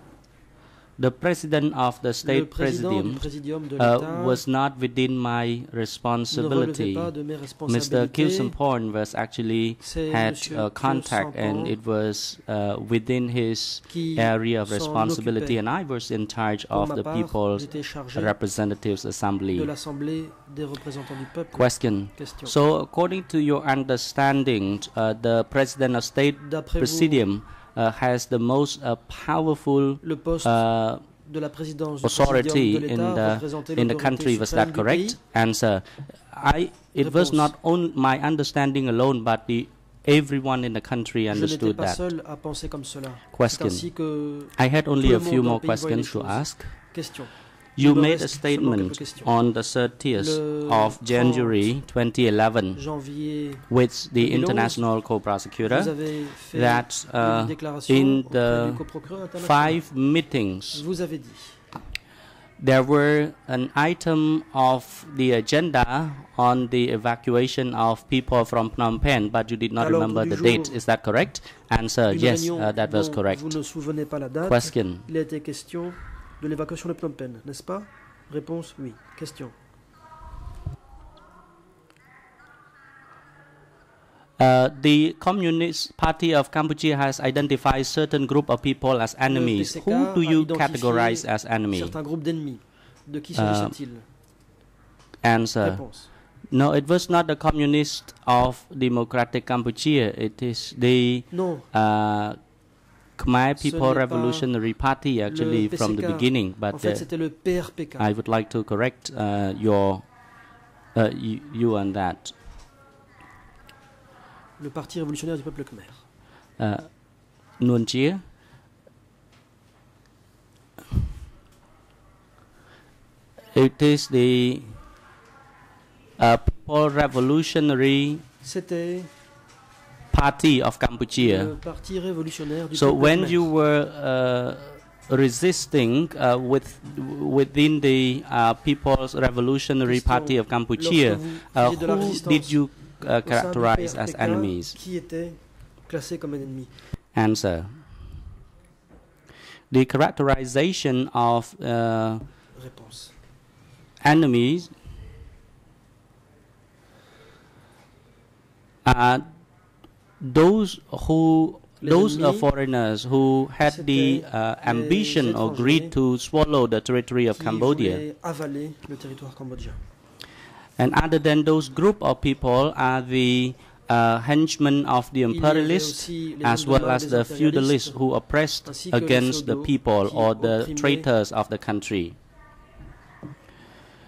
The president of the Le state président du presidium présidium de uh, l'État was not within my ne relevait responsibility. pas de mes Mr. responsabilités. Kilsonporn was actually C'est had Monsieur uh, contact and Kilsonporn it was uh, within his qui area of s'en responsibility occupait. and I was in charge Pour of ma the part, People's j'étais chargé Representatives de Assembly. l'Assemblée des représentants du peuple. Question. Question. So, according to your understanding, uh, the President of State D'après vous, Presidium uh, has the most uh, powerful Le poste uh, de la présidence du authority président de in l'État the représentait in the l'autorité country. Was suprême that du correct? pays? Answer. I. It was Réponse. not on my understanding alone, but the everyone in the country Je n'étais understood pas that. seul à penser comme cela. C'est Question. ainsi que I had only Tout a le few monde dans more le pays voyait les questions to choses. ask. question. You made a reste seulement quelques statement on the 30th of January 2011 with the international co-prosecutor that uh, in the du coprocureur international. five meetings Vous avez dit there were an item of the agenda on the evacuation of people from Phnom Penh, but you did not remember the date. Is that correct? Answer: Yes, uh, that was correct. Vous ne souvenez pas la date. Question: De l'évacuation de Phnom Penh, n'est-ce pas? Réponse oui. Question. Uh, the Communist Party of Cambodia has identified certain group of people as enemies. Who do you categorize as enemy? Certains groupes d'ennemis. De qui s'agissait-il Answer: Réponse. No, it was not the Communist of Democratic Cambodia. It is the Non, uh, Khmer People Revolutionary Party actually from the beginning, but uh. I would like to correct uh, your uh, you, you on that. Le Parti révolutionnaire du peuple khmer. Uh, Nguyen Chia, it is the uh, People Revolutionary C'était Party of Cambodia. le Parti révolutionnaire du So peuple when khmer. you were uh, resisting uh, with within the uh, People's Revolutionary Question, Party of Cambodia, lorsque vous uh, faisiez de la who résistance did you uh, au sein du characterize as PRPK, enemies? Qui était classé comme un ennemi? Answer. The characterization of uh, Réponse. enemies are those who Les those uh, ennemis, foreigners who had the c'était uh, les ambition or étrangers greed to swallow the territory of qui Cambodia. voulait avaler le territoire cambodgien. And other than those group of people are the uh, henchmen of the Il y avait imperialists aussi les as hommes de well main as des the feudalists impérialistes, who oppressed ainsi que les against the féodaux people qui or the opprimaient traitors of the country.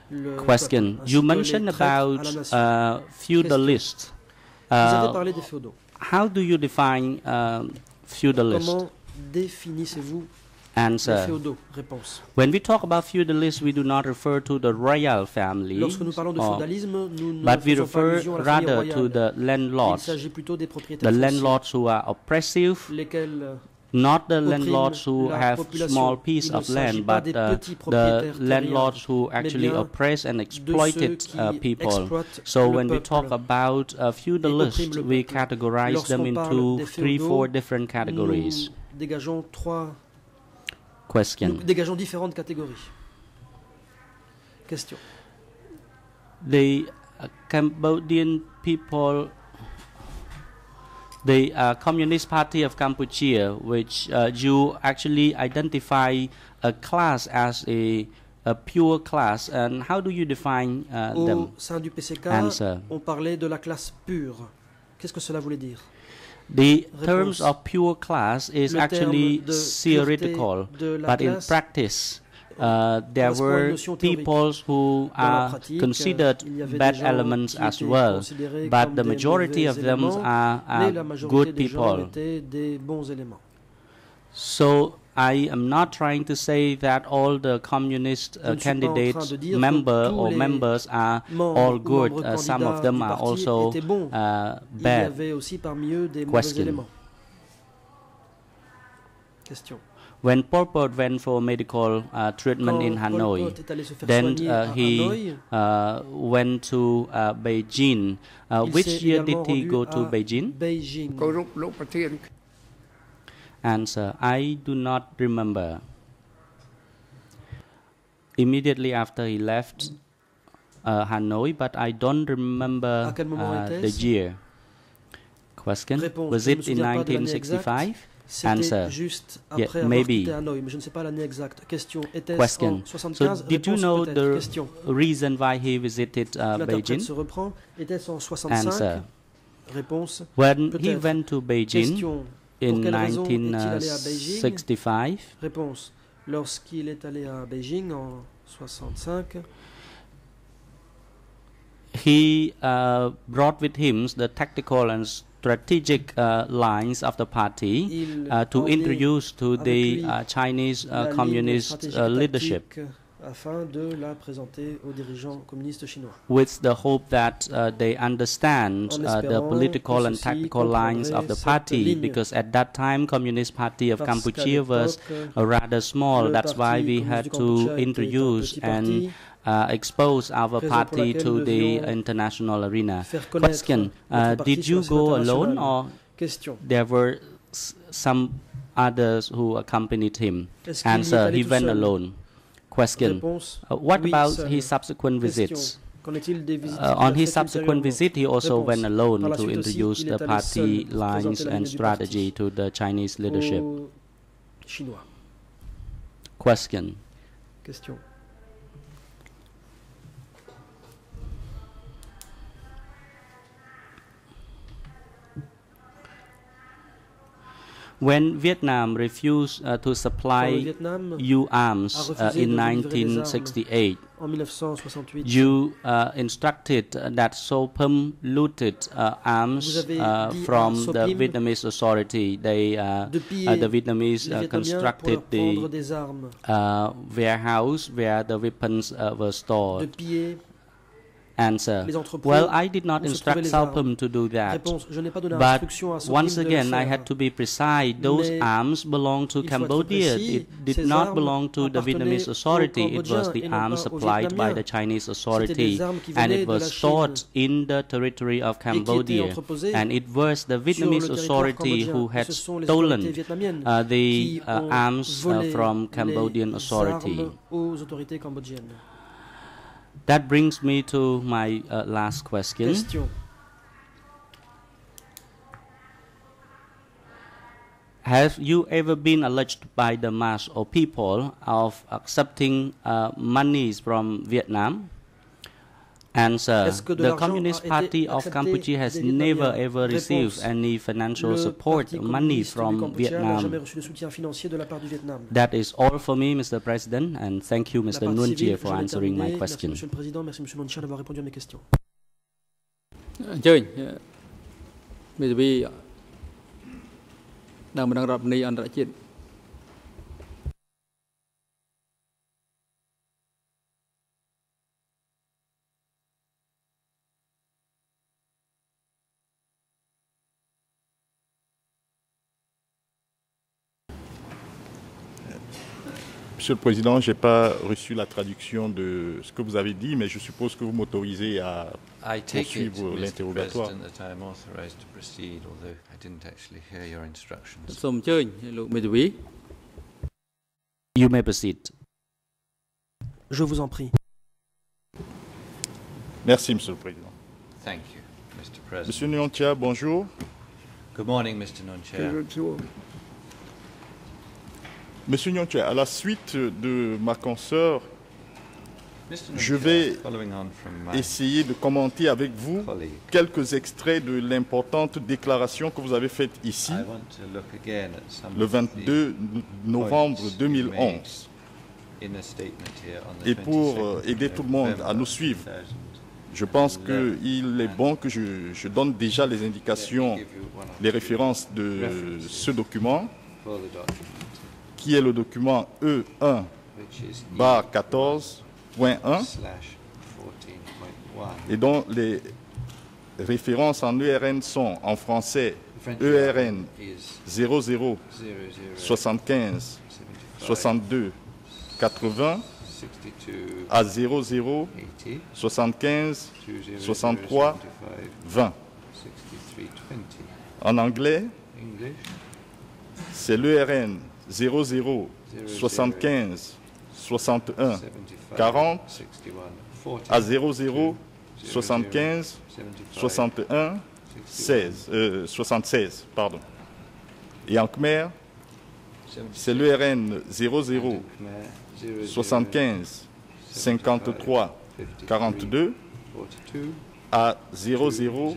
le Question. peuple, ainsi You que les mentioned traîtres à about la nation. uh, feudalists. Vous avez Uh, parlé des féodaux. how do you define um, feudalist? Comment définissez-vous Answer. féodaux Réponse. When we talk about feudalists, we do not refer to the royal family, Lorsque nous parlons de féodalisme, nous ne but we refer allusion à la famille rather to the Il landlords, s'agit plutôt des propriétaires the landlords who are oppressive, lesquels euh, not the oppriment landlords who la have population. small piece Il ne of s'agit land, pas but des uh, petits the propriétaires landlords who actually bien oppress and de ceux exploited qui uh, people. exploitent So le when we peuple. talk about uh, feudalists, oppriment le we peuple. categorize them Lorsqu'on parle into des three, féodaux, four different categories. Nous dégageons trois, Question. nous dégageons différentes catégories. Question. the uh, Cambodian people, the uh, Communist Party of Cambodia, which uh, you actually identify a class as a, a pure class, and how do you define uh, Au them? sein du PCK, Answer. on parlait de la classe pure. Qu'est-ce que cela voulait dire The Réponse. terms of pure class is Le actually theoretical, but in practice, uh, there were peoples who are considered bad elements as well, but the majority of them are, are good people. So I am not trying to say that all the communist uh, candidates, member or members are all good. Uh, some of them are also uh, bad. Question. Question. When Porpor went for medical uh, treatment Quand in Hanoi, then he went to uh, uh, uh, Beijing. which year did he go to Beijing? Beijing. Answer, I do not remember. Immediately after he left, uh, Hanoi, but I don't remember uh, the year. Question Was it in 1965? C'était Answer. juste Yeah, après avoir maybe. quitté Hanoï, mais je ne sais pas l'année exacte. Question. Était-ce Question. en 75 So, did you Réponse know peut-être. the Question. reason why he visited uh, L'interprète Beijing? se reprend. Était-ce en 65 Answer. Réponse. When he Peut-être. went to Beijing, Question. in quelle raison est-il allé à Beijing? 1965. Réponse. Lorsqu'il est allé à Beijing en 65, he uh, brought with him the tactical and strategic uh, lines of the party uh, to introduce to the uh, Chinese uh, communist uh, leadership afin de la présenter aux dirigeants communistes chinois. with the hope that uh, they understand uh, the political and tactical lines of the party because at that time Communist Party of Cambodia was uh, rather small that's why we had to Cambodge était un introduce and. Uh, expose our Raison pour party laquelle to nous the devions international arena faire connaître question notre uh, parti did sur you la scène go alone internationale. or Question. there were s- some others who accompanied him? Est-ce qu'il y est answer allé he tout went seul? alone question Réponse. uh, what oui, about seul. his subsequent Question. visits? Qu'en est-il des visites Uh, qu'il a on his faites subsequent ultérieurement visit, he also Réponse. went Par alone la to suite aussi, introduce il the est allé party seul pour présenter lines la ligne and du strategy parti to the Chinese leadership. aux Chinois. Question. When Vietnam refused uh, to Quand le supply Vietnam, you arms a uh, refusé in de livrer des armes 1968, en 1968, you uh, instructed that Sopum looted uh, arms Vous avez uh, dit à from the Sopim Vietnamese authority. They uh, de uh, piller the Vietnamese les uh, Vietnamiens pour constructed leur prendre the des armes, uh, warehouse where the weapons uh, were de stored. Piller Answer. les entrepôts. Well, I did not où se instruct trouvaient les armes. Salpum to do that. Réponse. Je n'ai pas donné But instruction à Sopim Once de le again, I faire. had to be precise. Those Mais arms belong to il faut être Cambodia. précis, It did ces not armes belong to the appartenaient Vietnamese aux authority. It was Cambodgiens the et non arms pas aux supplied by Vietnamiens. the Chinese C'était authority, des armes qui and venaient it de la was stored Chine in the territory of et qui étaient Cambodia. entreposées And it was the sur Vietnamese le territoire authority cambodgien. who Et had ce sont les stolen autorités vietnamiennes uh, the qui uh, ont arms uh, volé from Cambodian les authority. That brings me to my uh, last question. Question. Have you ever been alleged by the mass or people of accepting uh, monies from Vietnam? Answer: Est-ce que de The l'argent Communist a été Party of accepté Cambodia has des never Vietnamiens? ever received Réponse. any financial Le support, Parti money communiste du from Cambodge n'a jamais Vietnam. reçu de soutien financier de la part du Vietnam. That is all for me, Mr. President, and thank you, La Mr. partie Nunjie, civile, for j'en ai answering my terminé. Merci question. Monsieur le Président, merci Monsieur Nonchia d'avoir répondu à mes questions. អញ្ជើញមេធាវីដើមបណ្ដឹងរដ្ឋនីអន្តរជាតិ Monsieur le Président, je n'ai pas reçu la traduction de ce que vous avez dit, mais je suppose que vous m'autorisez à poursuivre l'interrogatoire. You may proceed. Je vous en prie. Merci, Monsieur le Président. Thank you, Mr. President. Monsieur Nuntia, bonjour. Good morning, Mr. Nuntia. Monsieur Nyontia, à la suite de ma consoeur. Je vais essayer de commenter avec vous quelques extraits de l'importante déclaration que vous avez faite ici le of the 22 novembre points 2011. in a statement here on the Et pour 22nd euh, aider tout le monde à nous suivre, 2000. je pense qu'il est bon que je, je donne déjà les indications, les références de ce document, qui est le document E1 which is E bar 14.1 slash 14.1. et dont les références en ERN sont en français ERN is 00 00 75 75 62 80 62 à 00 80 75 20 63 75 20. 63 20. En anglais, c'est l'ERN 00 75 61 75 40 61 40 à 00 75 61 16 euh, 76 pardon. Et en Khmer, c'est l'ERN 00 75 53 42 42 à 00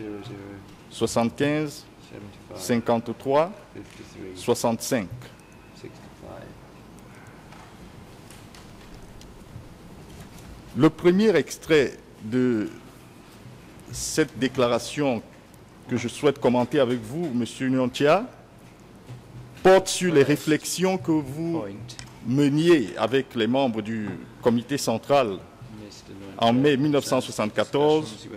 75 53, 65. Le premier extrait de cette déclaration que je souhaite commenter avec vous, Monsieur Nyontia, porte sur les réflexions que vous meniez avec les membres du comité central en mai 1974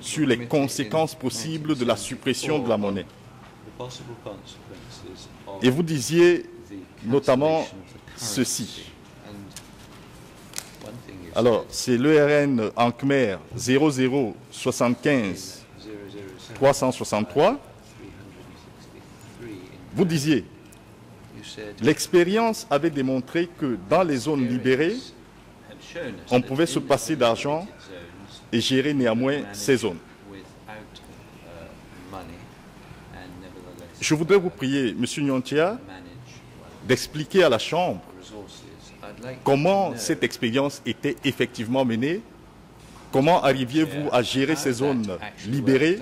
sur les conséquences possibles de la suppression de la monnaie. Et vous disiez notamment ceci. Alors, c'est l'ERN en Khmer 0075 363. Vous disiez, l'expérience avait démontré que dans les zones libérées, on pouvait se passer d'argent et gérer néanmoins ces zones. Je voudrais vous prier, M. Nyontia, d'expliquer à la Chambre comment cette expérience était effectivement menée, comment arriviez-vous à gérer ces zones libérées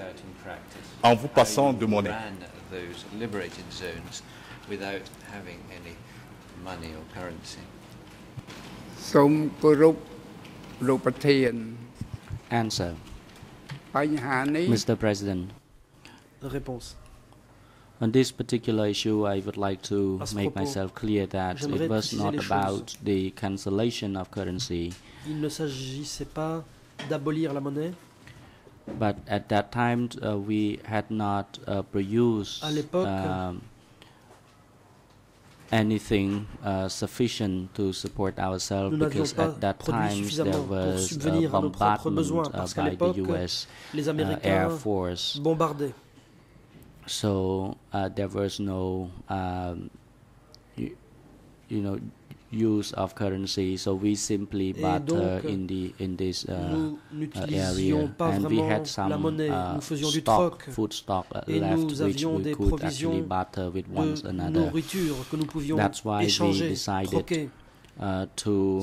en vous passant de monnaie? Answer. Mr. President, Réponse. On this particular issue, I would like to make myself clear that it was not about the cancellation of currency, Il ne s'agissait pas d'abolir la monnaie. but at that time uh, we had not uh, produced um, anything uh, sufficient to support ourselves because at that time there was a subvenir à nos propres besoins, bombardment uh, by the U.S. les uh, Air Force. bombardaient. So uh, there was no, um, you, you know, use of currency. So we simply Et barter donc, in the in this uh, uh, area, and we had some uh, nous faisions du stock, food stock uh, left, which we could actually barter with one another. nourriture que nous pouvions That's why we decided uh, to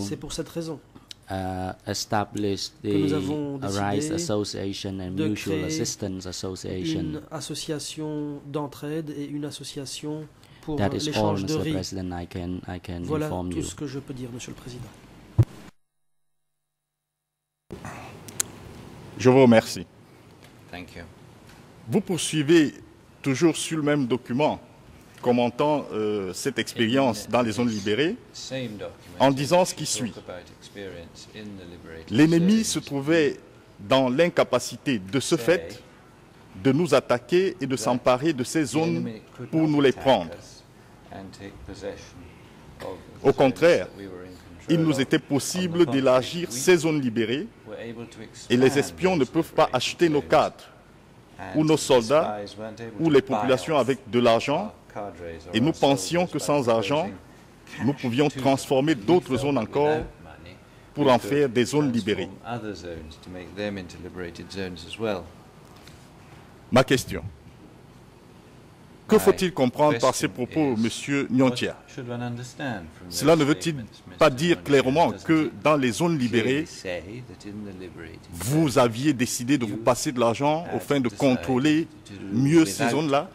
Uh, establish que nous the avons Arise décidé Association and de Mutual Assistance Association. une association d'entraide et une association pour That is all, de Mr. riz. President. I can I can Voilà inform tout you. ce que je peux dire, Monsieur le Président. Je vous remercie. Thank you. Vous poursuivez toujours sur le même document, commentant euh, cette expérience dans les zones libérées, en disant ce qui suit. L'ennemi se trouvait dans l'incapacité de ce fait de nous attaquer et de s'emparer de ces zones pour nous les prendre. Au contraire, il nous était possible d'élargir ces zones libérées et les espions ne peuvent pas acheter nos cadres ou nos soldats ou les populations avec de l'argent et nous pensions que sans argent, nous pouvions transformer d'autres zones encore pour en faire des zones libérées. Ma question. Que faut-il comprendre par ces propos, what Nyontia Cela ne veut-il pas dire clairement que dans les zones libérées, vous aviez décidé de vous passer de l'argent au fin de contrôler mieux ces zones-là?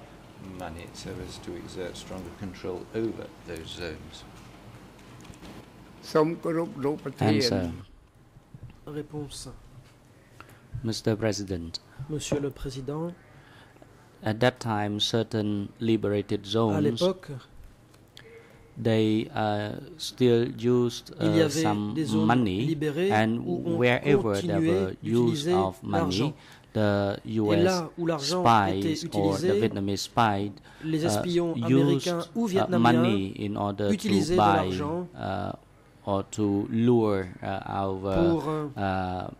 Money so as to exert stronger control over those zones. Answer, Réponse. Mr. President. Monsieur le Président, At that time, certain liberated à zones l'époque, they uh, still used il y uh, avait some des zones money, libérées and où on wherever there continuait were use d'utiliser of money, the Et U.S. là où l'argent était spies or the utilisé, Vietnamese spies les uh, espions used américains ou uh, vietnamiens money in order to utilisaient de buy l'argent uh, or to lure uh, our pour euh, uh,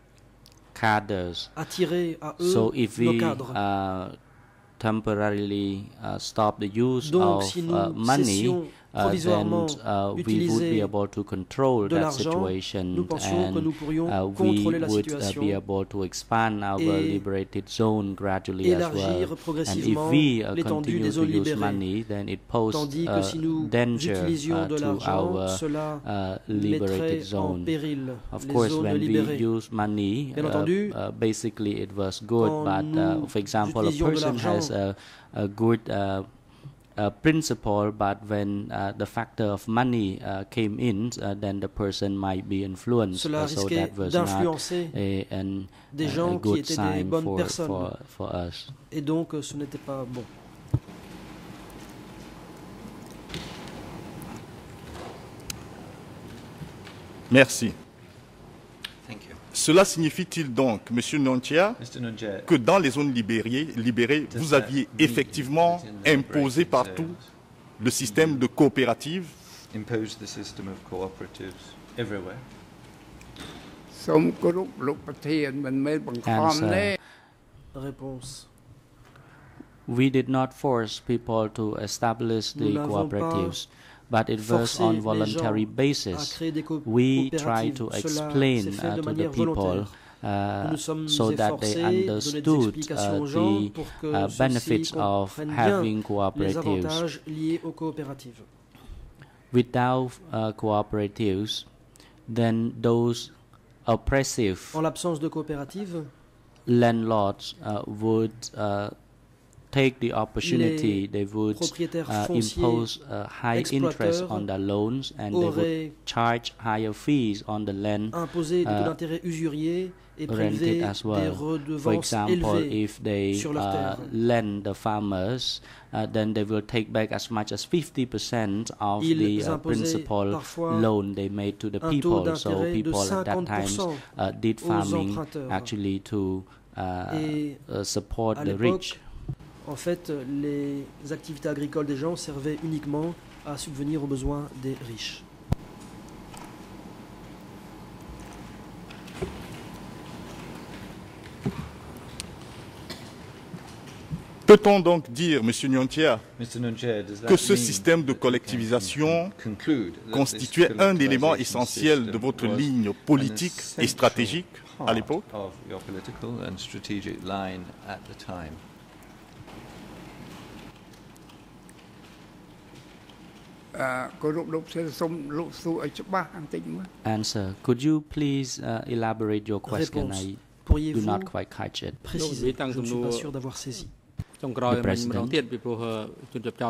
cadres. attirer à eux So if nos we cadres. uh, temporarily uh, stop the use Donc of si nous uh, money, uh, then provisoirement uh, we would be utiliser able to control de that l'argent, situation nous pensions que and nous pourrions uh, we contrôler la would uh, situation be able to expand our et liberated zone gradually as élargir well. And if progressivement we uh, l'étendue continue des to zones use libérées. money, then it poses Tandis que uh, si nous danger utilisions uh, de to l'argent, our cela uh, mettrait liberated en zone. péril Of les course, zones when we libérées. use money, Bien uh, entendu, uh, basically it was good, quand but uh, nous for example, a utilisions de person has a, a good uh, uh, principle, but when uh, the factor of money uh, came in, uh, then the person might be influenced. Cela uh, so that was not d'influencer a, an, des a- a gens qui étaient des bonnes for, personnes. for, for us. Et donc, euh, ce n'était pas bon. Merci. Cela signifie-t-il donc, M. Nontia, que dans les zones libérées, libérées vous aviez effectivement imposé partout le système de coopératives Answer. We did not force people to establish the cooperatives. but it was on voluntary basis. We try to explain uh, to the people uh, so that they understood uh, the uh, benefits of having cooperatives. Without uh, cooperatives, then those oppressive landlords uh, would take the opportunity, they would uh, impose uh, high interest on their loans and they would charge higher fees on the land imposé des taux uh, d'intérêt usuriers et rented as well. For example, if they uh, lend the farmers, uh, then they will take back as much as 50% of the uh, principal loan they made to the people. So people at that time 50% uh, did farming actually to uh, uh, support the rich. En fait, les activités agricoles des gens servaient uniquement à subvenir aux besoins des riches. Peut-on donc dire, Monsieur Nyontia, que ce système de collectivisation constituait un élément essentiel de votre ligne politique et stratégique à l'époque Answer. Could you please uh, elaborate your question? I do not quite catch it. Préciser? Je ne suis pas sûr d'avoir saisi. The President,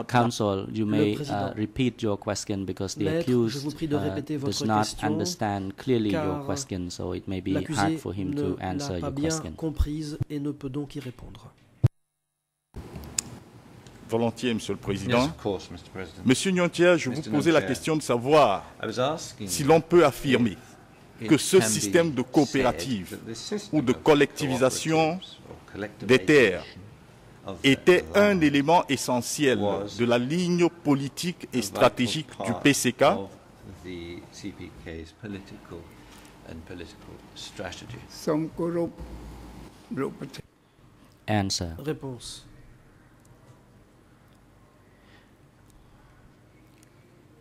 Council, you may uh, repeat your question because the accused uh, does not understand clearly your question, so it may be hard for him to answer your question. comprise et ne peut donc y répondre. Volontiers, Monsieur le Président. course. Monsieur Nyontia, je Mr. vous posais la question de savoir si l'on peut affirmer if que ce système de coopérative that this system ou de of collectivisation des terres collectivization of the était un élément essentiel de la ligne politique et stratégique du PCK the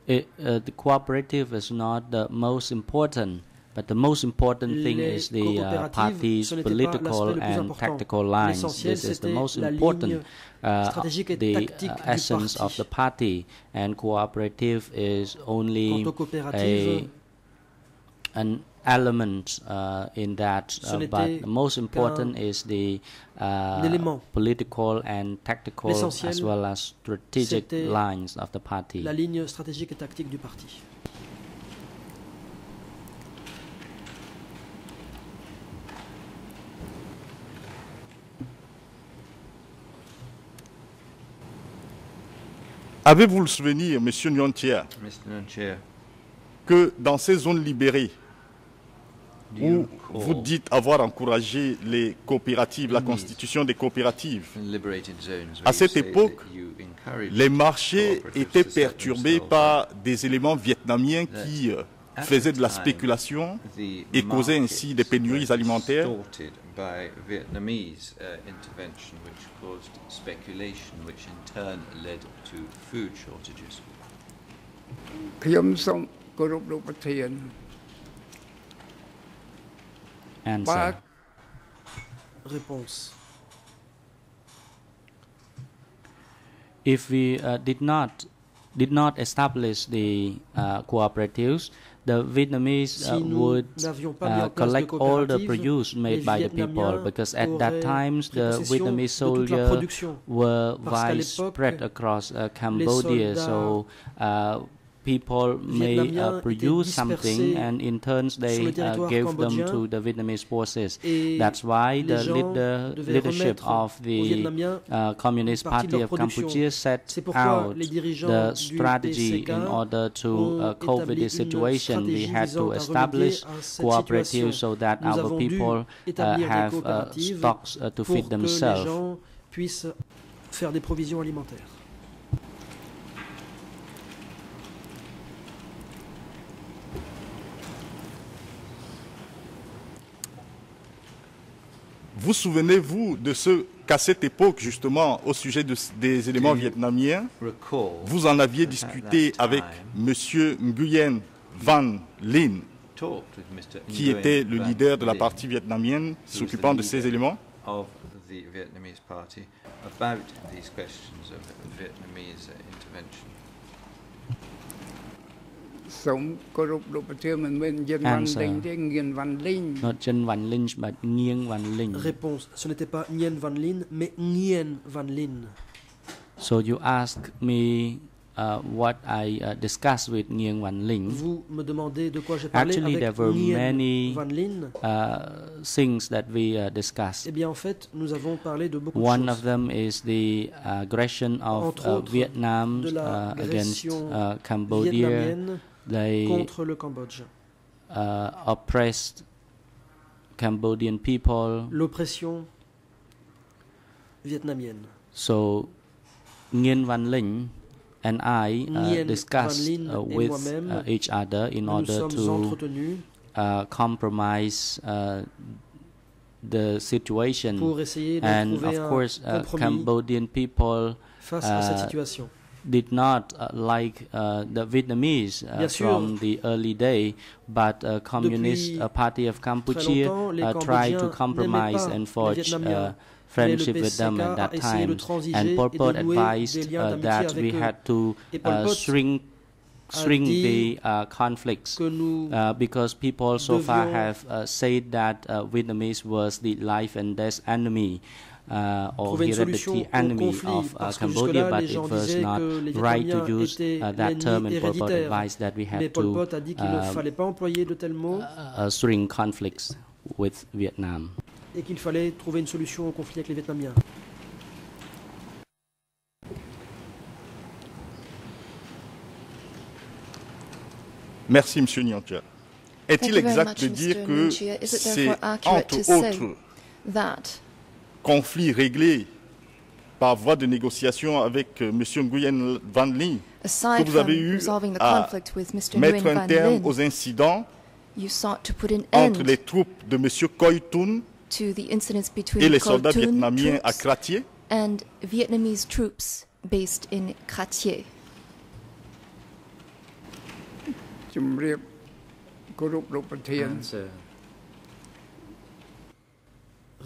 It, uh, the cooperative is not the most important, but the most important thing is the uh, party's ce n'était pas political and tactical lines. This is the most important, uh, the uh, essence of the party, and cooperative is only Quant aux coopératives, a, an element uh, in that, Ce uh, but the most important is the uh, political and tactical as well as strategic lines of the party. la ligne stratégique et tactique du parti. Avez-vous le souvenir, Monsieur. Nunchia, que dans ces zones libérées où vous recall dites avoir encouragé les coopératives, la Yes. constitution des coopératives, À cette époque, les marchés cooperatives étaient perturbés par des éléments vietnamiens qui euh, faisaient the de la spéculation et causaient ainsi des pénuries alimentaires. Answer. Réponse. If we uh, did not did not establish the uh, cooperatives, the Vietnamese uh, Si nous would n'avions pas mis uh, en place de collect all the coopératives, produce made les by the people Vietnamiens because at that auraient time pris the possession Vietnamese de toute la soldiers production. were Parce qu'à vice l'époque, spread across uh, Cambodia, soldats so uh, people may vietnamiens uh, étaient produce something dispersés and in turns sur they le uh, territoire gave them cambodgien. to the Vietnamese forces. Et That's why les the gens leader, devaient leadership remettre of aux the Vietnamiens uh, Communist une partie de Party leur of production. Cambodia set C'est pourquoi out les dirigeants the du strategy PCK in order to ont uh, cope with établi this une situation. We stratégie had visant to à establish remédier à cette cooperatives situation. so that Nous our avons dû people uh, établir des have uh, coopératives stocks uh, to pour feed que les themselves. gens puissent faire des provisions alimentaires. Vous souvenez-vous de ce qu'à cette époque, justement, au sujet de- des éléments vietnamiens, vous en aviez discuté avec M. Nguyen Van Linh, qui était le leader de la partie vietnamienne s'occupant de ces éléments? of the Vietnamese party about these questions of Vietnamese intervention. Answer. Not dân văn linh but nghiêng văn linh. Réponse, ce n'était pas nghiêng văn linh mais nghiêng văn linh. So you ask me uh, what I uh, discussed with Nguyen Van Linh. Vous me demandez de quoi j'ai parlé Actually, avec there were Nguyen many Van Linh. Uh, things that we uh, discussed. Eh bien, en fait, nous avons parlé de beaucoup One de choses. One of them is the aggression of Entre uh, Vietnam uh, against uh, Cambodia. They contre le Cambodge. uh, oppressed Cambodian people. L'oppression vietnamienne. So Nguyen Van Linh and I uh, discussed uh, with uh, each other in order to uh, compromise uh, the situation. pour essayer de And of course, uh, Cambodian people face à cette situation. Did not uh, like uh, the Vietnamese uh, from the early day, but uh, Communist Depuis uh, Party of Cambodia uh, tried to compromise and forge uh, friendship with them at that time. And Pol Pot advised uh, that we had to uh, shrink a shrink the uh, conflicts uh, because people so far have uh, said that uh, Vietnamese was the life and death enemy uh, or hereditary au enemy conflit, of uh, Cambodia, but it was not right to use uh, that term, l'ennemi and Pol Pot advised that we Mais had to mots uh, shrink conflicts with Vietnam. et qu'il fallait trouver une solution au conflit avec les Vietnamiens. Merci, Monsieur Nyantia. Est-il exact de dire que c'est entre autres that conflits réglés par voie de négociation avec euh, Monsieur Nguyen Van Linh aside que vous avez from eu resolving the à conflict with Mr. mettre Nguyen un Van terme Linh, aux incidents you sought to put an entre end les troupes de Monsieur Khoi Thun to the incidents between et les soldats Khoi Thun vietnamiens à troops Kratier and Vietnamese troops based in Katier. ជំរាបគោរពលោកប្រធាន Answer.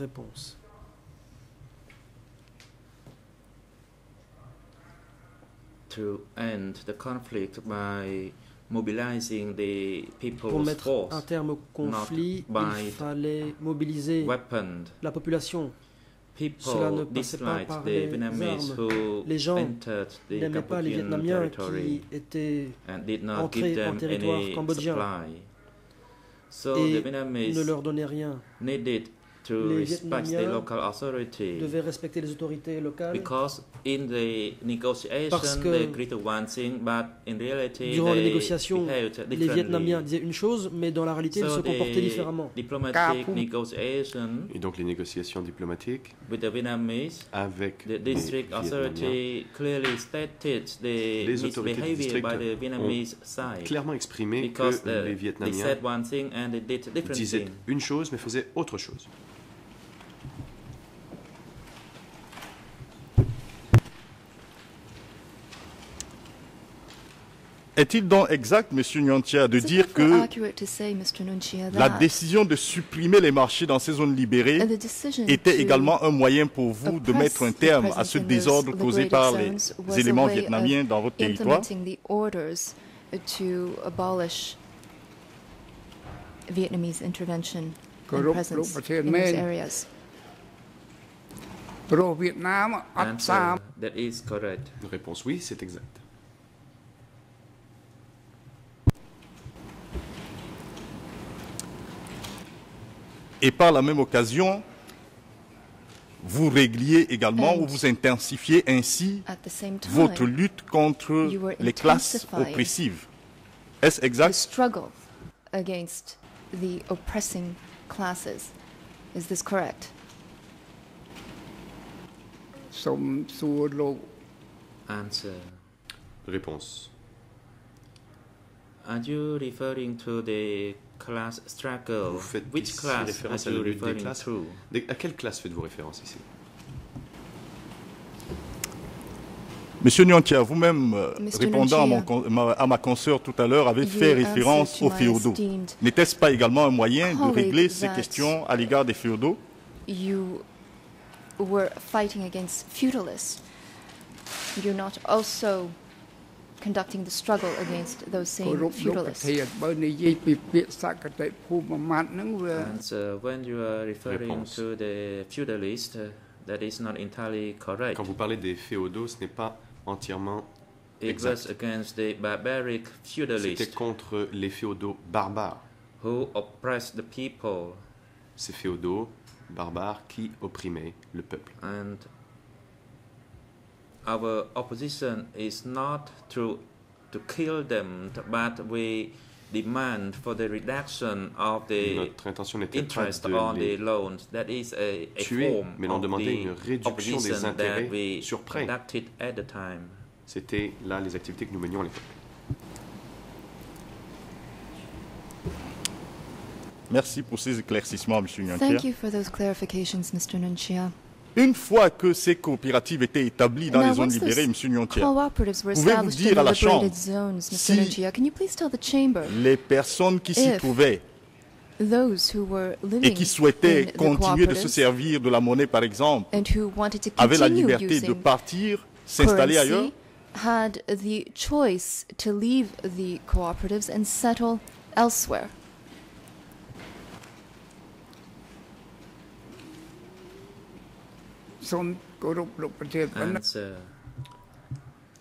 Réponse. To end the conflict by mobilizing the Pour mettre force, un terme au conflit, by il fallait mobiliser la population. Cela ne People passait pas disliked par the les Vietnamese armes. who Les gens entered the n'aimaient pas les Cambodian Vietnamiens territory qui étaient and did not entrés give en them territoire cambodgien. So the et ne Vietnamese leur donnaient rien. needed to Les respect the Vietnamiens local authority devaient respecter les autorités locales because in the negotiation Parce que they agreed to one thing, but in reality durant les they négociations, behaved les differently. Vietnamiens disaient une chose, mais dans la réalité, ils So se comportaient the différemment. diplomatic negotiation Et donc les négociations diplomatiques with the Vietnamese, avec the district les Vietnamiens authority clearly stated the Les autorités du misbehavior district by the ont Vietnamese side. clairement exprimé Because que the- les they Vietnamiens said one thing and they did different disaient thing. une chose mais faisaient autre chose. Est-il donc exact, M. Nuntia, de dire que la décision de supprimer les marchés dans ces zones libérées était également un moyen pour vous de mettre un terme à ce désordre causé par les éléments vietnamiens dans votre territoire. Vietnam, Réponse oui, c'est exact. et par la même occasion, vous régliez également And ou vous intensifiez ainsi At the same time, votre lutte contre you were les classes intensifying oppressives. Est-ce the exact struggle against the oppressing classes. Is this correct? សូមសួរលោក Answer. Réponse. Are you referring to the class struggle? Vous faites Which ici class référence à are la you lutte des referring classes. to? À quelle classe faites-vous référence ici? Monsieur Nyantia, vous-même, euh, répondant à, mon à ma consoeur tout à l'heure, avez you fait answered référence to aux féodaux. N'était-ce pas également un moyen de régler ces questions à l'égard des féodaux? You were fighting against feudalists? You're not also conducting the struggle against those same feudalists. And so when you are referring to the feudalists, uh, that is not entirely correct. Quand vous parlez des féodaux, ce n'est pas entièrement It was against the barbaric feudalists. C'était contre les féodaux barbares. Who oppressed the people. Ces féodaux barbares qui opprimaient le peuple. And our opposition is not to to kill them but we demand for the reduction of the Notre intention n'était pas interest de on the les loans that is a, a tuer, form mais l'on of demandait the une réduction des opposition that intérêts we sur prêt. conducted at the time C'était là les activités que nous menions à l'époque. Merci pour ces éclaircissements, Monsieur Nyantia. Thank you for those clarifications, Mr. Nunchia. Une fois que ces coopératives étaient établies dans Now, les zones libérées, Cooperatives were Pouvez-vous dire à la Chambre zones, si- les personnes qui s'y trouvaient et qui souhaitaient continuer de se servir de la monnaie, par exemple, avaient la liberté de partir, s'installer ailleurs? had the choice to leave the cooperatives and settle elsewhere. " som And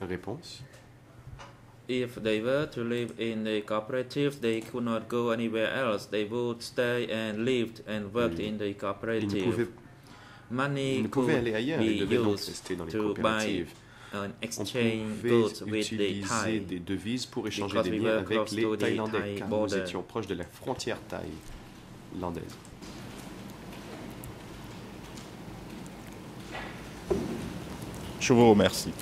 uh, réponse. If they were to live in the cooperative, they could not go anywhere else. They would stay and lived and worked mm. in the cooperative. Money could be used to buy an exchange goods with the Thai. des devises pour échanger des biens avec les Thaïlandais car nous étions proches de la frontière thaïlandaise. Je vous remercie.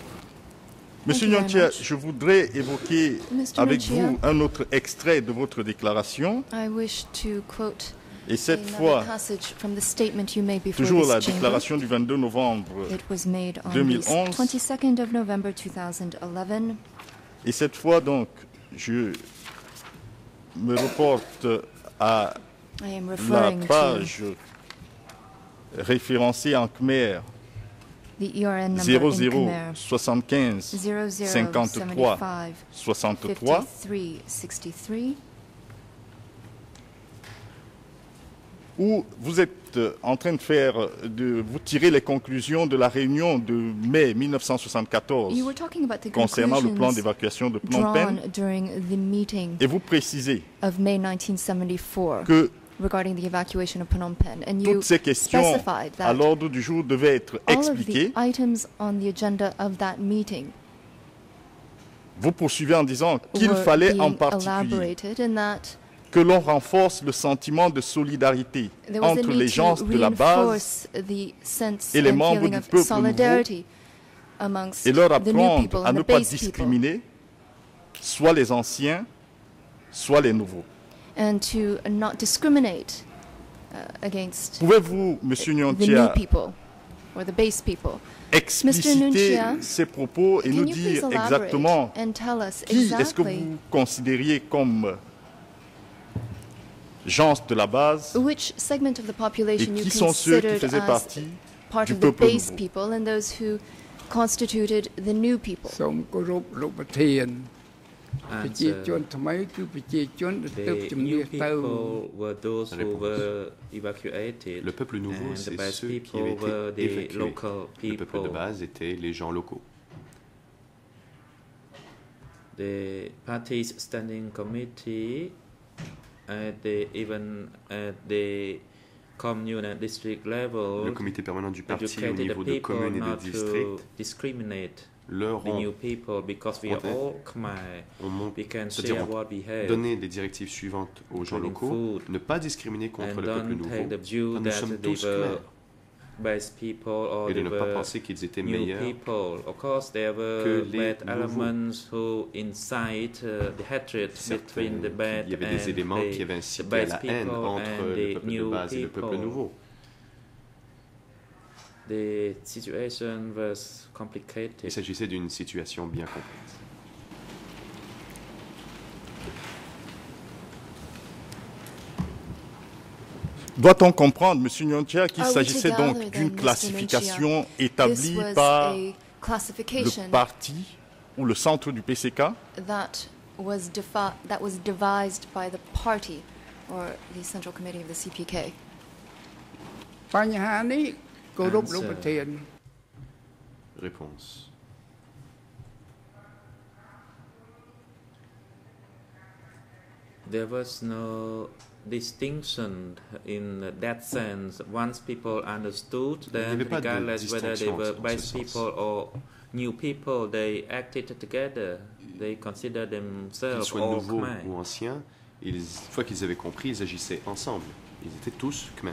Monsieur Nyantia, je voudrais évoquer Mr. avec vous un autre extrait de votre déclaration. I wish to quote Et cette fois, passage from the statement you made before toujours this la chamber. déclaration du 22 novembre. It was made on 2011. the 22nd of November 2011. Et cette fois, donc, je me reporte à la referring to page référencée en Khmer 00 Khmer. 75 53 0075 63 5363 où vous êtes euh, en train de faire, euh, de vous tirer les conclusions de la réunion de mai 1974 You were talking about the concernant le plan d'évacuation de Phnom Penh. et vous précisez of May 1974 que regarding the evacuation of Phnom Penh, and you toutes ces questions specified à that l'ordre du jour devaient être all of the expliquées. items on the agenda of that meeting Vous poursuivez en disant qu'il fallait en particulier elaborated, and that que l'on renforce le sentiment de solidarité entre les gens de la base et les membres du peuple amongst et leur apprendre à ne pas discriminer soit les anciens, soit les nouveaux. And to not discriminate uh, against Pouvez-vous, Monsieur the new people or the base people. expliciter Nuntia, ces propos et nous dire exactement and tell us qui est-ce que exactly vous considériez comme gens de la base which segment of the et population you qui sont ceux qui considered faisaient as partie part du of the peuple base nouveau. ប្រធានប្រជាជន Answer. ថ្មីគឺប្រជាជនដែលទើប The ជំនះ new ទៅ people were those who Réponse. were evacuated. Le peuple nouveau, and the c'est best ceux qui people avaient were été the évacués. local Le peuple de people. base étaient les gens locaux. The party's standing committee at the even at the commune and district level Le comité permanent du parti au educated the niveau de people communes et not de to districts discriminate leur the new ont, donné les directives suivantes aux gens locaux, ne pas discriminer contre le peuple nouveau. Nous that sommes tous or Et de ne pas penser qu'ils étaient meilleurs people. Of course, there que were les nouveaux. elements who incite the hatred between the Certains, bad il y avait des éléments qui avaient incité à la haine people entre le peuple de base et le peuple nouveau. The situation was Il complicated. s'agissait d'une situation bien complexe. Doit-on comprendre, M. Nyontia, qu'il we s'agissait donc d'une classification établie was par a le classification parti ou le centre du PCK that was defi- that was devised by the party or the central committee of the CPK. Uh, réponse. There was no distinction in that sense. Once people understood, then regardless whether they were white people or new people, they acted together. They considered themselves all nouveaux Khmer. ou anciens, ils, une fois qu'ils avaient compris, ils agissaient ensemble. Ils étaient tous Khmer.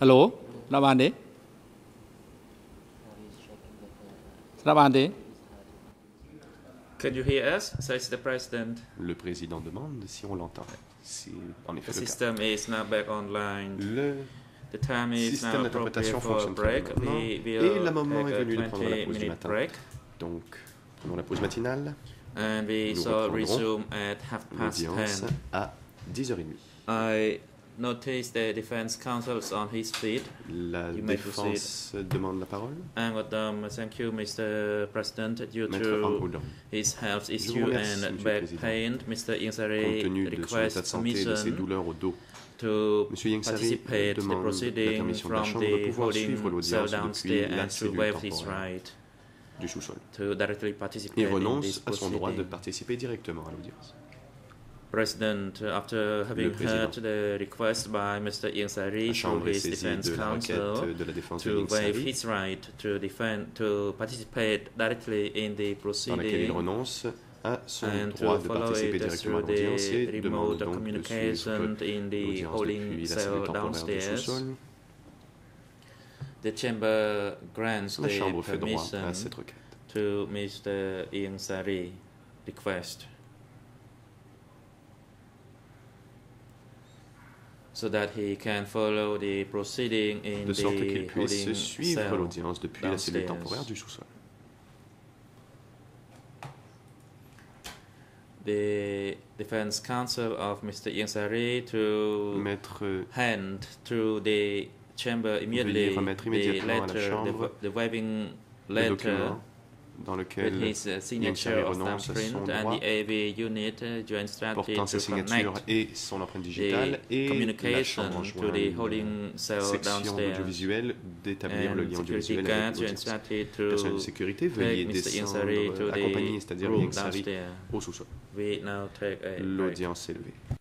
Hello? Ravande? Ravande? Can you hear us? Says the president. Le président demande si on l'entend. Si, en effet, the le system cas. is now back online. Le the time is système d'interprétation fonctionne break. Très bien we Et le moment est venu de prendre la pause du matin. Break. Donc, prenons la pause matinale. And we Nous so resume à 10h30. I noticed the defense counsels on his feet. La You défense demande la parole. Angodam, thank you, Mr. President. Due to his health issue and back pain, Mr. De requests santé et de ses permission to Monsieur Yengsari participate the proceeding from the holding cell downstairs and to waive his right du sous-sol. to directly participate Il in renonce this à son droit de proceeding. participer directement à l'audience. President, uh, after having président. heard the request by Mr. Ingsari La through Chambre est his saisie defense de la counsel requête de la défense de to waive Ingsari, his right to defend to participate directly in the dans laquelle il proceeding renonce à son and droit to de follow participer it directement à through l'audience et the demande remote donc de communication suivre in the l'audience holding depuis la cell cellule temporaire du downstairs. sous-sol. The chamber grants La the Chambre fait droit permission à cette requête. to Mr. Ingsari request so that he can follow the proceeding in de sorte the qu'il puisse suivre l'audience depuis la cellule temporaire du sous-sol. The defense counsel of Mr. Ingsari to Maître hand to the chamber immediately the letter, the, the waiving le letter dans lequel uh, of renonce à son droit the AV unit uh, joint strategy portant sa signature et son empreinte digitale et la Chambre holding cell section audiovisuelle d'établir le lien audiovisuel avec joint strategy Personnel de sécurité, veuillez descendre, accompagner, c'est-à-dire downstairs. au sous-sol. Break. L'audience est levée.